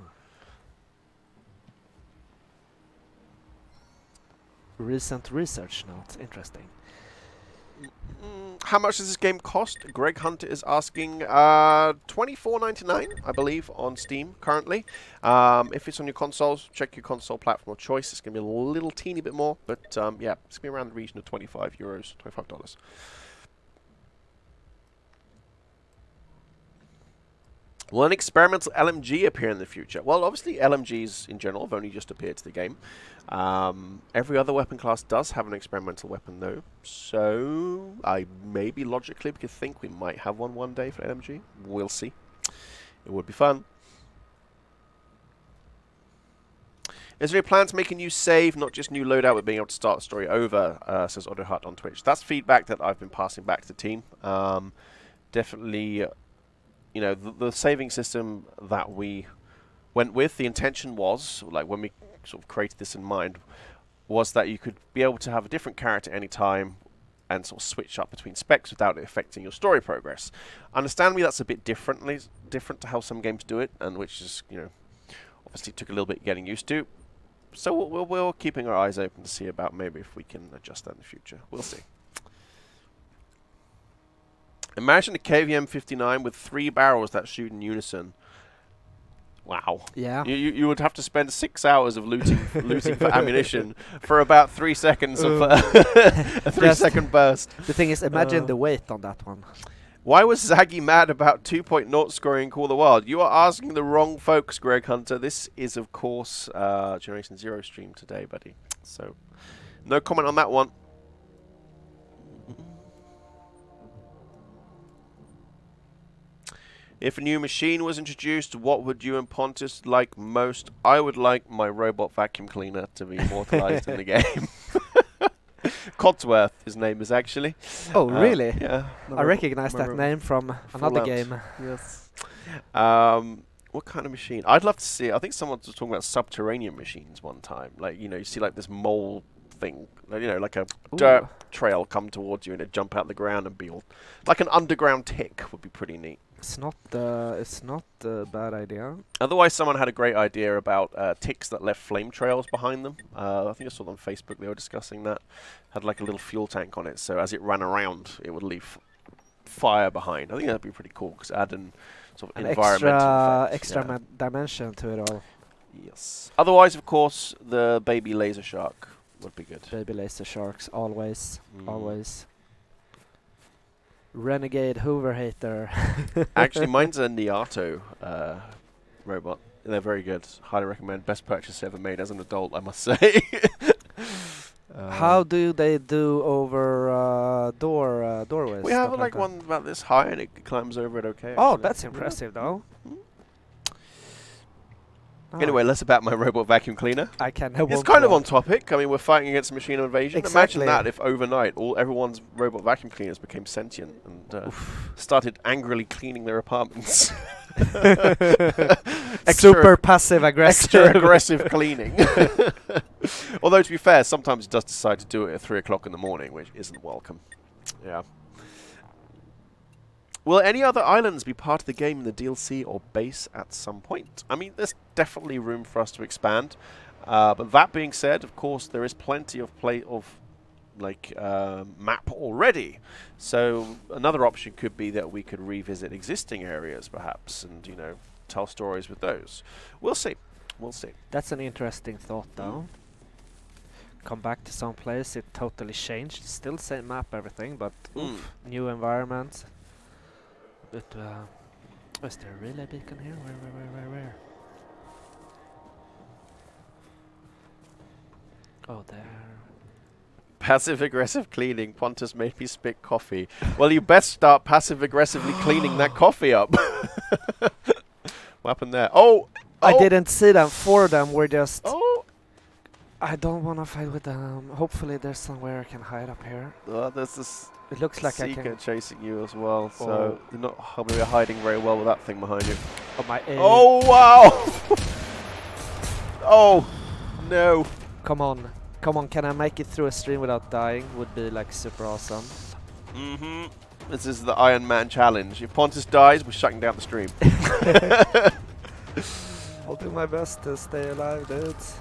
B: Recent research notes. Interesting
A: how much does this game cost? Greg Hunter is asking uh, $24.99, I believe, on Steam currently. Um, if it's on your consoles, check your console platform of choice. It's going to be a little teeny bit more, but um, yeah, it's going to be around the region of 25 euros, $25. Will an experimental LMG appear in the future? Well, obviously LMGs in general have only just appeared to the game. Um, every other weapon class does have an experimental weapon, though. So I maybe logically could think we might have one one day for LMG. We'll see. It would be fun. Is there any plan to make a new save, not just new loadout, but being able to start the story over? Uh, says Otto Hut on Twitch. That's feedback that I've been passing back to the team. Um, definitely, you know, the, the saving system that we went with, the intention was, like when we sort of created this in mind, was that you could be able to have a different character any time and sort of switch up between specs without it affecting your story progress. Understandably, that's a bit differently different to how some games do it, and which is, you know, obviously took a little bit getting used to. So we'll, we're keeping our eyes open to see about maybe if we can adjust that in the future. We'll see. Imagine a KVM 59 with three barrels that shoot in unison. Wow.
B: Yeah.
A: You, you, you would have to spend six hours of looting looting for ammunition for about three seconds of uh, a three
B: Just-
A: second burst.
B: The thing is, imagine
A: Uh.
B: the weight on that one.
A: Why was Zaggy mad about 2.0 scoring Call the Wild? You are asking the wrong folks, Greg Hunter. This is, of course, uh, Generation Zero stream today, buddy. So, no comment on that one. If a new machine was introduced, what would you and Pontus like most? I would like my robot vacuum cleaner to be immortalized in the game. Codsworth, his name is actually.
B: Oh,
A: Uh,
B: really?
A: Yeah.
B: I recognize that
A: remember-
B: name from another
A: Fallout.
B: game.
A: Yes. Um, what kind of machine? I'd love to see. I think someone was talking about subterranean machines one time. Like you know, you see like this mole thing, like, you know, like a dirt trail come towards you and it jump out the ground and be all like an underground tick would be pretty neat.
B: It's not. Uh, it's not a bad idea.
A: Otherwise, someone had a great idea about uh, ticks that left flame trails behind them. Uh, I think I saw them on Facebook. They were discussing that. Had like a little fuel tank on it, so as it ran around, it would leave fire behind. I think that'd be pretty cool because add an sort of
B: An
A: environmental
B: extra,
A: effect.
B: extra
A: Yeah.
B: dimension to it all.
A: Yes. Otherwise, of course, the baby laser shark would be good.
B: Baby laser sharks, always,
A: Mm.
B: always. Renegade Hoover hater.
A: Actually, mine's a Neato uh, robot. they're very good. Highly recommend. Best purchase ever made as an adult, I must say. Um,
B: How do they do over uh, door uh, doorways?
A: we have
B: stuff
A: like one about this high and it climbs over it okay.
B: Oh,
A: actually.
B: that's
A: Yeah.
B: impressive, though.
A: Mhm.
B: Ah,
A: Anyway, less about my robot vacuum cleaner.
B: I can.
A: It's kind of on topic. I mean, we're fighting against machine invasion.
B: Exactly.
A: Imagine that if overnight all everyone's robot vacuum cleaners became sentient and uh, started angrily cleaning their apartments.
B: Super passive aggressive.
A: extra aggressive cleaning. Although to be fair, sometimes it does decide to do it at three o'clock in the morning, which isn't welcome. Yeah. Will any other islands be part of the game in the DLC or base at some point? I mean, there's definitely room for us to expand. Uh, but that being said, of course, there is plenty of play of like uh, map already. So another option could be that we could revisit existing areas, perhaps, and you know, tell stories with those. We'll see. We'll see.
B: That's an interesting thought, though. Come back to some place, it totally changed. Still same map, everything, but
A: Mm.
B: new environment. But uh, is there really a beacon here? Where, where, where, where, where? Oh, there.
A: Passive aggressive cleaning. Pontus made me spit coffee. well, you best start passive aggressively cleaning that coffee up. what happened there? Oh,
B: I
A: oh,
B: didn't see them. Four of them were just. I don't want to fight with them. Hopefully, there's somewhere I can hide up here.
A: oh there's this
B: It looks like I
A: seeker
B: can.
A: chasing you as well. So
B: Oh.
A: you're not probably hiding very well with that thing behind you.
B: Oh my aim.
A: Oh wow! oh no!
B: Come on, come on! Can I make it through a stream without dying? Would be like super awesome.
A: Mm-hmm. This is the Iron Man challenge. If Pontus dies, we're shutting down the stream.
B: I'll do my best to stay alive, dudes.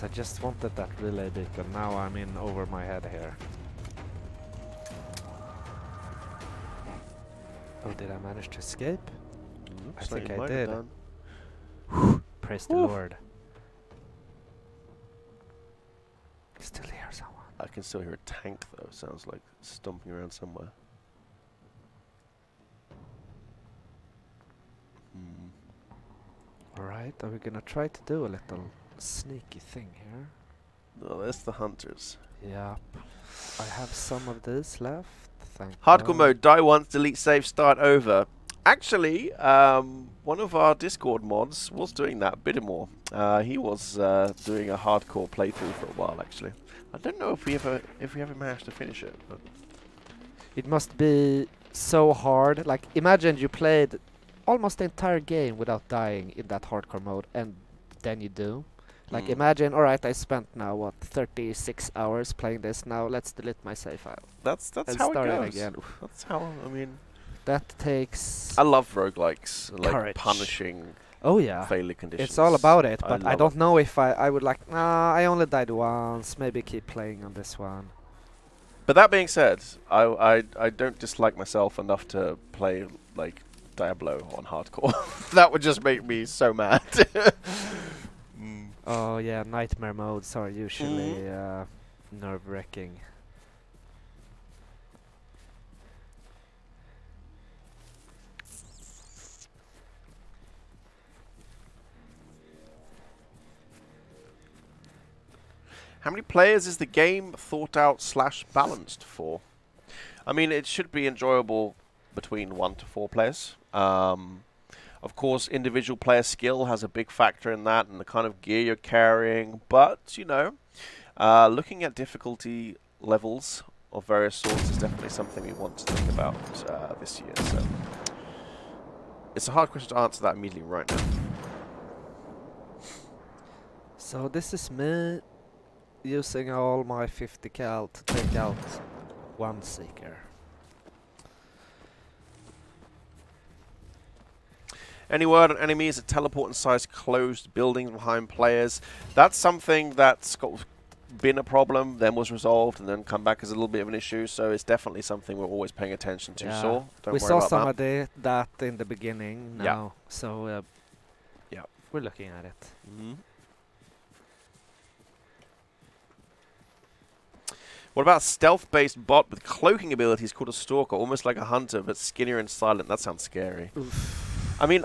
B: So I just wanted that relay beacon. Now I'm in over my head here. Oh, did I manage to escape?
A: Looks
B: think
A: you
B: I did.
A: done.
B: Praise the
A: Oof.
B: Lord. Still hear someone.
A: I can still hear a tank though. Sounds like stomping around somewhere. Hmm.
B: Alright, are we gonna try to do a little sneaky thing here?
A: Oh, there's the hunters.
B: Yep. I have some of this left. Thank
A: Hardcore
B: God.
A: mode. Die once, delete save, start over. Actually, um, one of our Discord mods was doing that. Bittermore. Uh, he was uh, doing a hardcore playthrough for a while. Actually, I don't know if we ever if we ever managed to finish it. But
B: It must be so hard. Like, imagine you played almost the entire game without dying in that hardcore mode, and then you do. Like,
A: Mm.
B: imagine, alright, I spent now, what, 36 hours playing this, now let's delete my save file.
A: that's that's
B: and
A: how
B: start
A: it
B: it
A: goes.
B: again.
A: That's how I mean.
B: That takes...
A: I love roguelikes, like
B: Courage.
A: punishing
B: oh, yeah.
A: failure conditions.
B: It's all about it, but I,
A: love
B: don't
A: it.
B: know if I, I would like, nah, I only died once, maybe keep playing on this one.
A: But that being said, I, I I don't dislike myself enough to play like Diablo on hardcore. that would just make me so mad. Mm.
B: Oh yeah, nightmare modes are usually
A: Mm-hmm.
B: uh, nerve-wracking.
A: How many players is the game thought out slash balanced for? I mean, it should be enjoyable between one to four players. Um, of course, individual player skill has a big factor in that, and the kind of gear you're carrying. But you know, uh, looking at difficulty levels of various sorts is definitely something we want to think about uh, this year. So it's a hard question to answer that immediately right now.
B: So this is me using all my 50 cal to take out one seeker.
A: Any word on enemies that teleport inside closed buildings behind players? That's something that's got been a problem, then was resolved, and then come back as a little bit of an issue. So it's definitely something we're always paying attention to.
B: Yeah.
A: So don't
B: we
A: worry
B: saw
A: about
B: some
A: that.
B: of the, that in the beginning
A: Yeah.
B: so uh,
A: Yeah.
B: we're looking at it.
A: Mhm. What about stealth-based bot with cloaking abilities called a stalker, almost like a hunter but skinnier and silent? That sounds scary.
B: Oof.
A: I mean,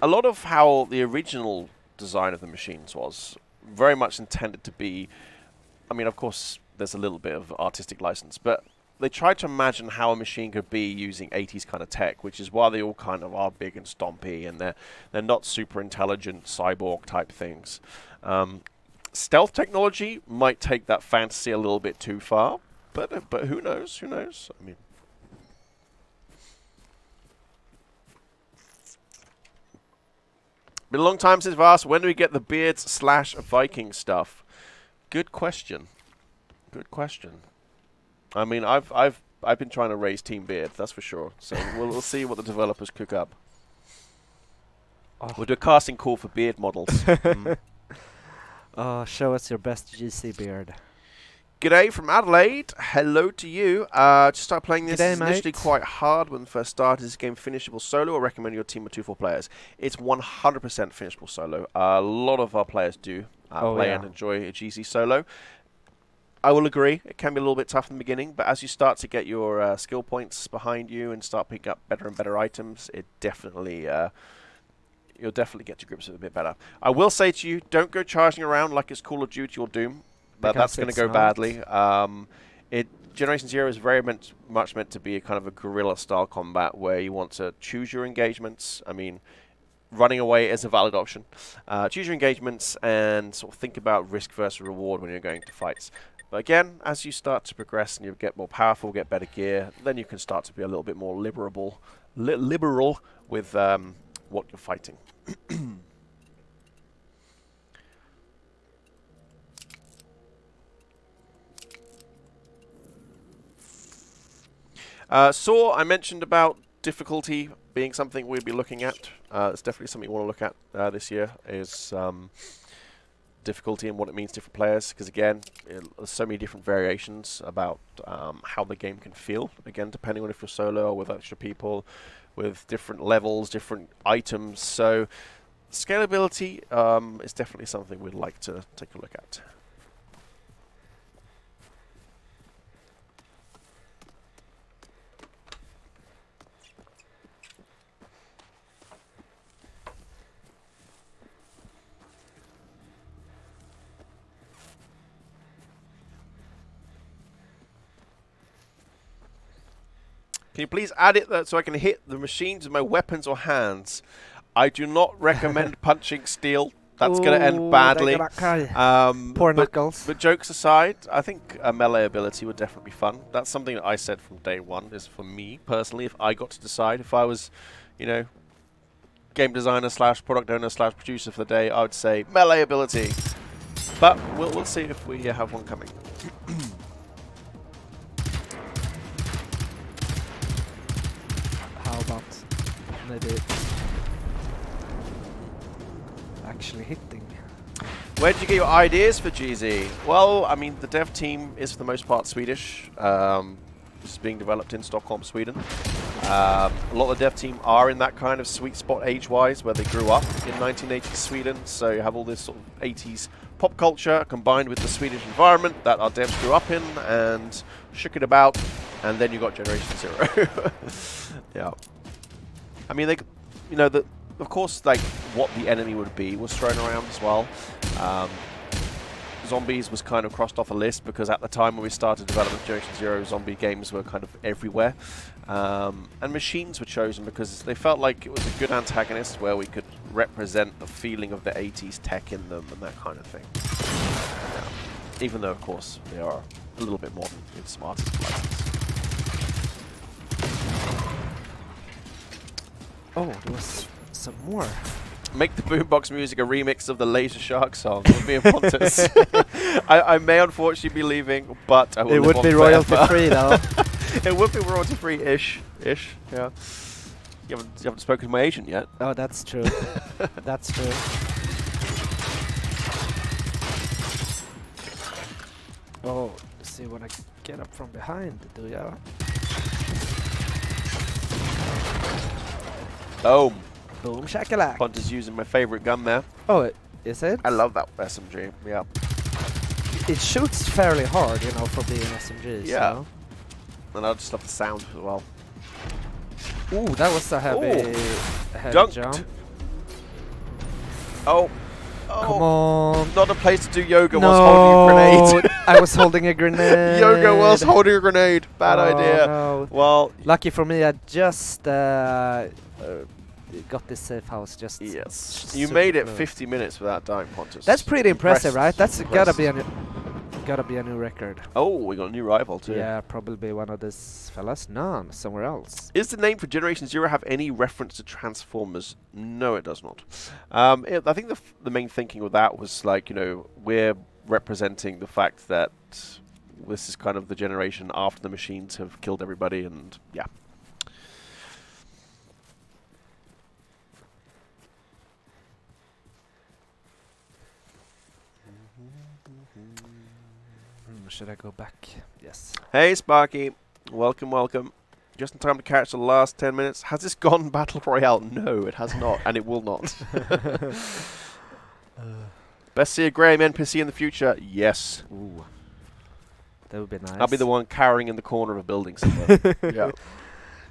A: a lot of how the original design of the machines was very much intended to be. I mean, of course, there's a little bit of artistic license, but they tried to imagine how a machine could be using 80s kind of tech, which is why they all kind of are big and stompy, and they're they're not super intelligent cyborg type things. Um, stealth technology might take that fantasy a little bit too far, but but who knows? Who knows? I mean. Been a long time since I've asked, when do we get the beards slash Viking stuff? Good question. Good question. I mean, I've I've I've been trying to raise Team Beard, that's for sure. So we'll, we'll see what the developers cook up.
B: Oh.
A: We'll do a casting call for beard models. Mm.
B: Oh, show us your best GZ beard.
A: G'day from Adelaide. Hello to you. Uh, just started playing this.
B: G'day,
A: it's initially quite hard when first started. Is this game finishable solo or recommend your team of two four players? It's 100% finishable solo. a lot of our players do uh,
B: Oh,
A: play
B: yeah.
A: and enjoy a GZ solo. I will agree. It can be a little bit tough in the beginning, but as you start to get your uh, skill points behind you and start picking up better and better items, it definitely uh, you'll definitely get to grips with it a bit better. I will say to you, don't go charging around like it's Call of Duty or Doom. That, that's going to go badly. Um, it Generation Zero is very meant, much meant to be a kind of a guerrilla style combat where you want to choose your engagements. I mean, running away is a valid option. Uh, choose your engagements and sort of think about risk versus reward when you're going to fights. But again, as you start to progress and you get more powerful, get better gear, then you can start to be a little bit more liberal, li- liberal with um, what you're fighting. Uh, Saw, I mentioned about difficulty being something we'd be looking at. Uh, it's definitely something we want to look at uh, this year. Is um, difficulty and what it means to different players. Because again, it, there's so many different variations about um, how the game can feel. Again, depending on if you're solo or with extra people, with different levels, different items. So scalability um, is definitely something we'd like to take a look at. Can you please add it that so I can hit the machines with my weapons or hands? I do not recommend punching steel. That's going to end badly.
B: they're gonna cry.
A: Um,
B: Poor
A: but,
B: Knuckles.
A: but jokes aside, I think a melee ability would definitely be fun. That's something that I said from day one. Is for me personally, if I got to decide, if I was, you know, game designer slash product owner slash producer for the day, I would say melee ability. But we'll we'll see if we uh, have one coming.
B: Maybe actually hitting?
A: Where did you get your ideas for GZ? Well, I mean, the dev team is for the most part Swedish. Um, this is being developed in Stockholm, Sweden. Um, a lot of the dev team are in that kind of sweet spot age-wise, where they grew up in 1980s Sweden. So you have all this sort of 80s pop culture combined with the Swedish environment that our devs grew up in and shook it about. And then you got Generation Zero. yeah. I mean, you know, the, of course, like what the enemy would be was thrown around as well. Um, zombies was kind of crossed off a list because at the time when we started development Generation Zero, zombie games were kind of everywhere. Um, and machines were chosen because they felt like it was a good antagonist where we could represent the feeling of the 80s tech in them and that kind of thing. Yeah. Even though, of course, they are a little bit more smarter license.
B: Oh, there was some more.
A: Make the boombox music a remix of the Laser Shark song with me and Pontus. I, I may unfortunately be leaving, but I will
B: It would be royalty free though.
A: it would be royalty free ish. Ish, yeah. You haven't, you haven't spoken to my agent yet.
B: oh, that's true. that's true. Oh, see when I get up from behind, do ya?
A: Boom.
B: Boom shakalak.
A: Pontus using my favorite gun there.
B: Oh, it- is it?
A: I love that SMG. Yeah.
B: It shoots fairly hard, you know, for being SMG.
A: Yeah.
B: So.
A: And I just love the sound as well.
B: Ooh, that was a heavy,
A: Ooh.
B: heavy
A: Dunked.
B: jump.
A: Oh. oh.
B: Come on.
A: Not a place to do yoga whilst holding a grenade.
B: I was holding a grenade.
A: yoga whilst holding a grenade. Bad
B: Oh,
A: idea.
B: no.
A: Well,
B: Lucky for me, I just uh, uh, got this safe house. Just
A: yes. You made it
B: close.
A: 50 minutes without dying, Pontus.
B: That's pretty impressive, right?
A: Impressed.
B: That's gotta be a new, gotta be a new record.
A: Oh, we got a new rival too.
B: Yeah, probably one of these fellas. None, somewhere else.
A: Is the name for Generation Zero have any reference to Transformers? No, it does not. Um, it, I think the, f- the main thinking with that was like, you know, we're representing the fact that this is kind of the generation after the machines have killed everybody, and yeah.
B: Hmm, should I go back? Yes.
A: Hey, Sparky. Welcome, welcome. Just in time to catch the last 10 minutes. Has this gone Battle Royale? No, it has not, and it will not. Best see a Graham NPC in the future? Yes.
B: Ooh. That would be nice.
A: I'll be the one cowering in the corner of a building somewhere. yeah.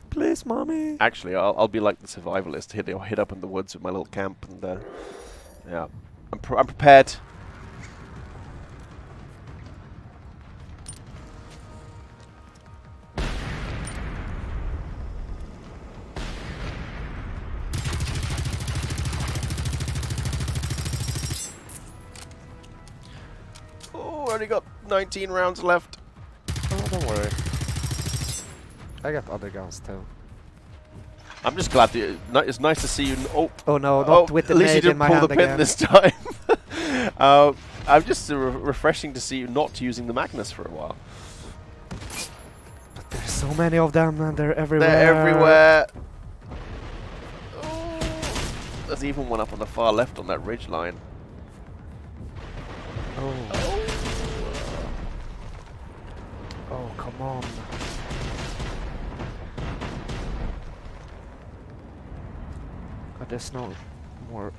B: Please, mommy.
A: Actually, I'll, I'll be like the survivalist, hid, hid up in the woods with my little camp, and uh, yeah, I'm, pr- I'm prepared. 19 rounds left.
B: Oh, don't worry. I got other guns too.
A: I'm just glad that it's nice to see you. Oh,
B: Oh no, not
A: oh,
B: with the
A: at least you
B: in
A: didn't
B: my
A: pull
B: hand
A: the pin
B: again.
A: this time. uh, I'm just uh, re- refreshing to see you not using the Magnum for a while.
B: But there's so many of them and they're everywhere.
A: They're everywhere. Oh, there's even one up on the far left on that ridge line.
B: Oh, Come on. Oh, there's no more.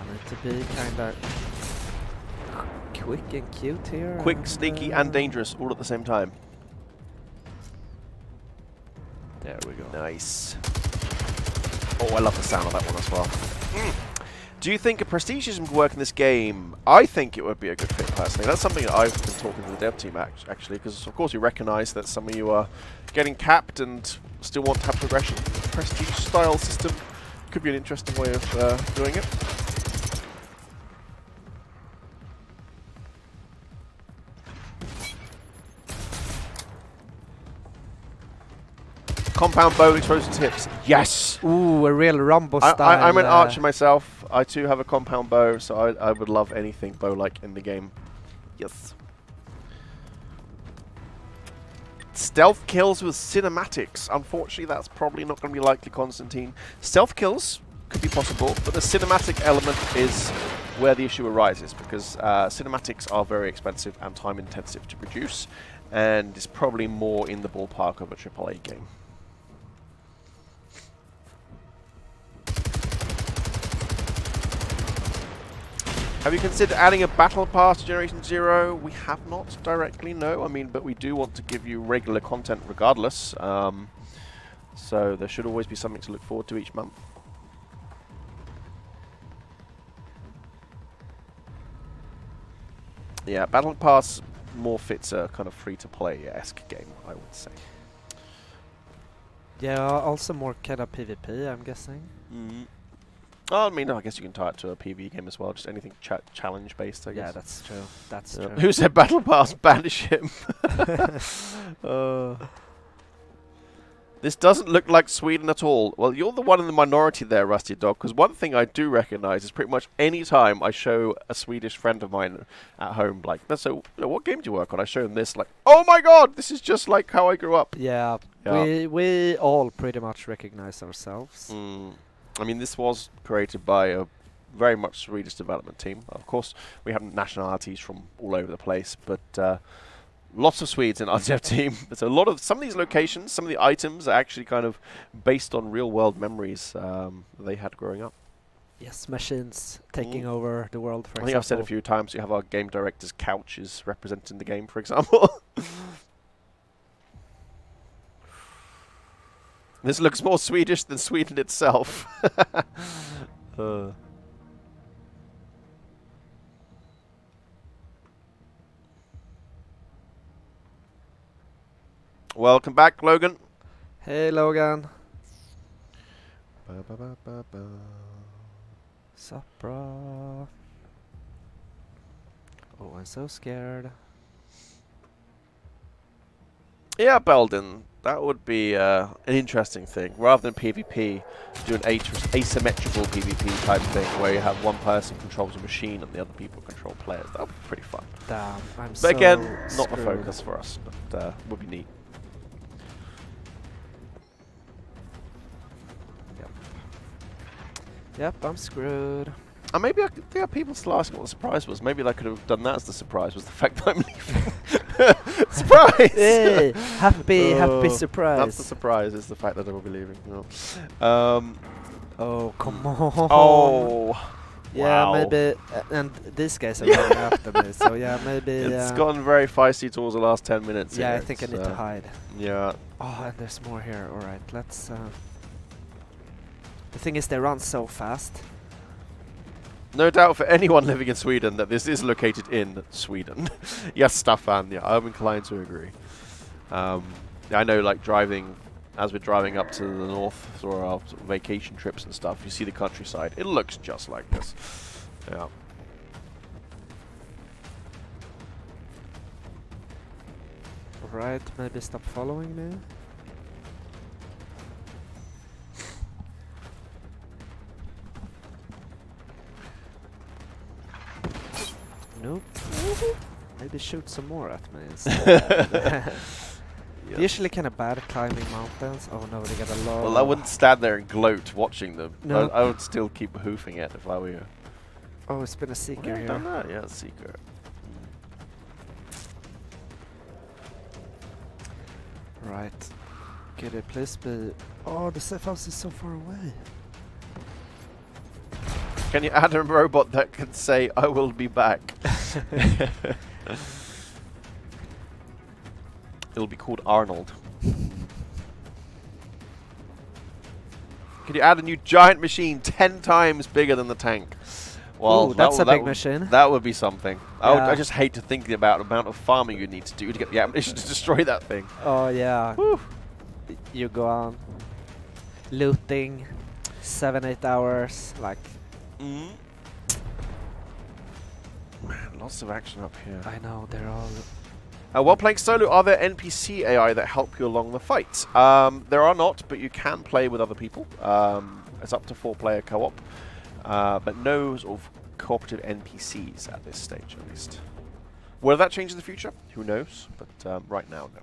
B: I need to be kinda quick and cute here.
A: Quick,
B: and,
A: sneaky,
B: uh,
A: and dangerous all at the same time.
B: There we go.
A: Nice. Oh, I love the sound of that one as well. Mm. Do you think a prestige system would work in this game? I think it would be a good fit, personally. That's something that I've been talking to the dev team act- actually, because of course we recognise that some of you are getting capped and still want to have progression. Prestige style system could be an interesting way of uh, doing it. Compound bow, exposed tips. Yes!
B: Ooh, a real
A: Rambo
B: style.
A: I, I'm an
B: uh,
A: archer myself. I too have a compound bow, so I, I would love anything bow-like in the game. Yes. Stealth kills with cinematics. Unfortunately, that's probably not going to be likely, Constantine. Stealth kills could be possible, but the cinematic element is where the issue arises, because uh, cinematics are very expensive and time-intensive to produce, and is probably more in the ballpark of a AAA game. Have you considered adding a battle pass to Generation Zero? We have not directly, no. I mean, but we do want to give you regular content regardless. Um, so there should always be something to look forward to each month. Yeah, Battle Pass more fits a kind of free-to-play-esque game, I would say.
B: Yeah, also more kind of PvP, I'm guessing.
A: Mm. Oh, I mean, I guess you can tie it to a PvE game as well. Just anything cha- challenge-based, I guess.
B: Yeah, that's true. That's
A: Yeah.
B: true.
A: Who said Battle Pass? Banish him. uh, this doesn't look like Sweden at all. Well, you're the one in the minority there, Rusty Dog, because one thing I do recognize is pretty much any time I show a Swedish friend of mine at home, like, so, you know, what game do you work on? I show them this, like, oh my god, this is just like how I grew up.
B: Yeah,
A: Yeah.
B: we we all pretty much recognize ourselves.
A: Mm. I mean, this was created by a very much Swedish development team. Of course, we have nationalities from all over the place, but uh, lots of Swedes in our dev team. There's a lot of some of these locations, some of the items are actually kind of based on real-world memories um, they had growing up.
B: Yes, machines taking
A: Mm.
B: over the world. For
A: I think I've said a few times. You have our game director's couch is represented the game, for example. This looks more Swedish than Sweden itself. uh. Welcome back, Logan.
B: Hey, Logan.
A: Ba, ba, ba, ba, ba.
B: Sup. Oh, I'm so scared.
A: Yeah, Belden. That would be uh, an interesting thing. Rather than PvP, do an asymmetrical PvP type thing where you have one person controls a machine and the other people control players. That would be pretty fun.
B: Damn, I'm
A: But
B: so
A: again, not the focus for us, but uh, would be neat.
B: Yep, Yep, I'm screwed.
A: And maybe I could, yeah, people still asking what the surprise was. Maybe I could have done that as the surprise was the fact that I'm leaving. surprise!
B: hey, happy, happy
A: Oh,
B: surprise.
A: That's the surprise. Is the fact that I will be leaving. know. Um.
B: oh, come on.
A: Oh.
B: Yeah,
A: wow.
B: maybe. Uh, and these guys are running after me, so yeah, maybe.
A: It's
B: uh,
A: gotten very feisty towards the last ten minutes.
B: yeah, I think I need to hide.
A: Yeah.
B: Oh, and there's more here. All right, let's. Uh, the thing is, they run so fast.
A: No doubt for anyone living in Sweden that this is located in Sweden. yes, Staffan, yeah, I'm inclined to agree. Um, I know, like, driving, as we're driving up to the north for our vacation trips and stuff, you see the countryside. It looks just like this. Yeah.
B: Right, maybe stop following me. Nope. Mm-hmm. Maybe shoot some more at me instead. Usually kind of bad at climbing mountains. Oh no, they got a lot.
A: Well, I wouldn't stand there and gloat watching them.
B: No.
A: I, I would still keep hoofing it if I were you.
B: Oh, it's been a seeker
A: I have done that? Yeah, secret.
B: Right. Could it please be? Oh, the safe house is so far away.
A: Can you add a robot that can say, I will be back? It'll be called Arnold. Can you add a new giant machine 10 times bigger than the tank? Well,
B: Ooh, that's
A: that,
B: a
A: would- that
B: big machine.
A: That would be something. I, would, I just hate to think about the amount of farming you need to do to get the ammunition to destroy that thing.
B: Oh yeah.
A: Whew.
B: You go on looting, seven eight hours. Like
A: Mm. Man, lots of action up here.
B: I know they're all.
A: Uh, while playing solo, are there NPC AI that help you along the fight? Um, there are not, but you can play with other people. Um, it's up to four-player co-op, uh, but no sort of cooperative NPCs at this stage, at least. Will that change in the future? Who knows? But um, right now, no.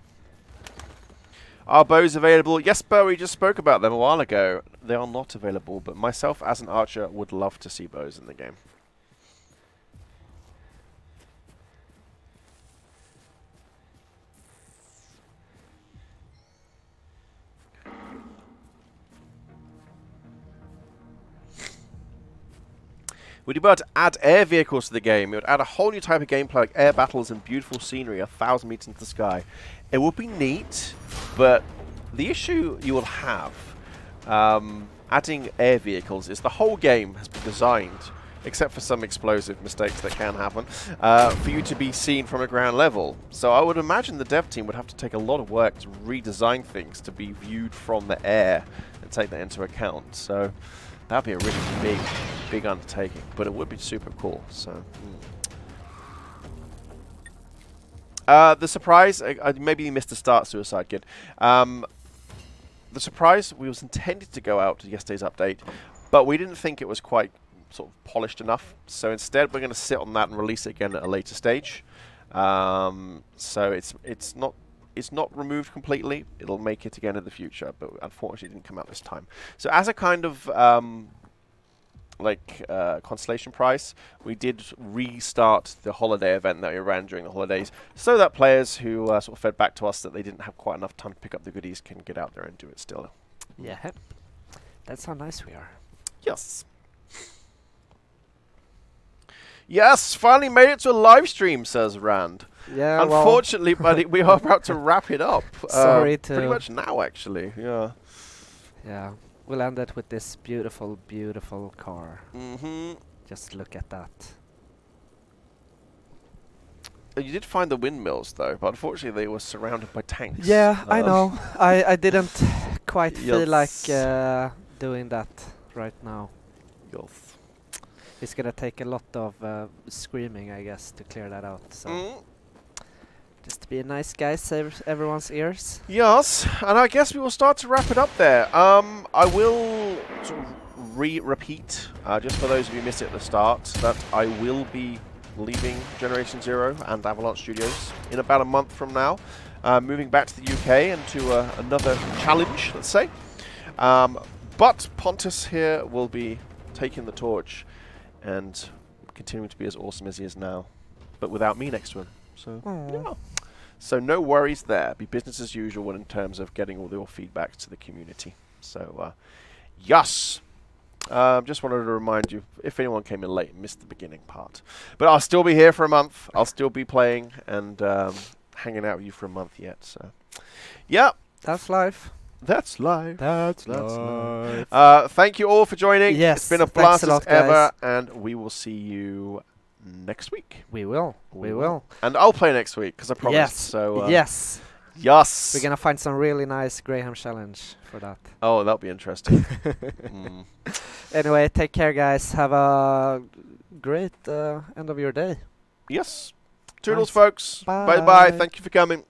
A: Are bows available? Yes, Bo, we just spoke about them a while ago. They are not available, but myself as an archer would love to see bows in the game. Would you be able to add air vehicles to the game? It would add a whole new type of gameplay, like air battles and beautiful scenery a thousand meters into the sky. It would be neat, but the issue you will have um, adding air vehicles is the whole game has been designed, except for some explosive mistakes that can happen, uh, for you to be seen from a ground level. So I would imagine the dev team would have to take a lot of work to redesign things to be viewed from the air and take that into account. So that'd be a really big, big undertaking, but it would be super cool. So. mm. Uh, the surprise, uh, maybe you missed the start, Suicide Kid. Um, the surprise we was intended to go out to yesterday's update, but we didn't think it was quite sort of polished enough. So instead, we're going to sit on that and release it again at a later stage. Um, so it's it's not it's not removed completely. It'll make it again in the future, but unfortunately, it didn't come out this time. So as a kind of um, like uh, consolation prize, we did restart the holiday event that we ran during the holidays, so that players who uh, sort of fed back to us that they didn't have quite enough time to pick up the goodies can get out there and do it still.
B: Yeah. That's how nice we are.
A: Yes. Yes, finally made it to a live stream, says Rand.
B: Yeah. well,
A: Unfortunately, buddy, we are about to wrap it up. Uh,
B: Sorry
A: Pretty much now, actually. Yeah.
B: Yeah. We'll end it with this beautiful, beautiful car.
A: Mm-hmm.
B: Just look at that.
A: Uh, You did find the windmills though, but unfortunately they were surrounded by tanks.
B: Yeah, I
A: Um,
B: know. I, I didn't quite feel like uh, doing that right now.
A: Golf.
B: It's gonna take a lot of uh, screaming, I guess, to clear that out. So
A: Mm.
B: Just to be a nice guy, save everyone's ears.
A: Yes, and I guess we will start to wrap it up there. Um, I will sort of re-repeat, uh, just for those of you who missed it at the start, that I will be leaving Generation Zero and Avalanche Studios in about a month from now, uh, moving back to the UK and to uh, another challenge, let's say. Um, but Pontus here will be taking the torch and continuing to be as awesome as he is now, but without me next to him. So. Yeah. So no worries there. Be business as usual in terms of getting all your feedback to the community. So uh, yes. Um, just wanted to remind you, if anyone came in late and missed the beginning part. But I'll still be here for a month. I'll still be playing and um, hanging out with you for a month yet. So, yeah,
B: That's life.
A: that's live.
B: That's,
A: That's life. Uh, thank you all for joining.
B: Yes,
A: it's been a blast
B: a lot,
A: as ever,
B: guys.
A: and we will see you next week.
B: We will.
A: We will. And I'll play next week because I promised.
B: Yes.
A: So uh,
B: yes.
A: yes.
B: We're gonna find some really nice Graham challenge for that.
A: Oh, that'll be interesting. mm.
B: Anyway, take care, guys. Have a great uh, end of your day.
A: Yes. Toodles,
B: Nice.
A: folks. Bye.
B: Bye.
A: Thank you for coming.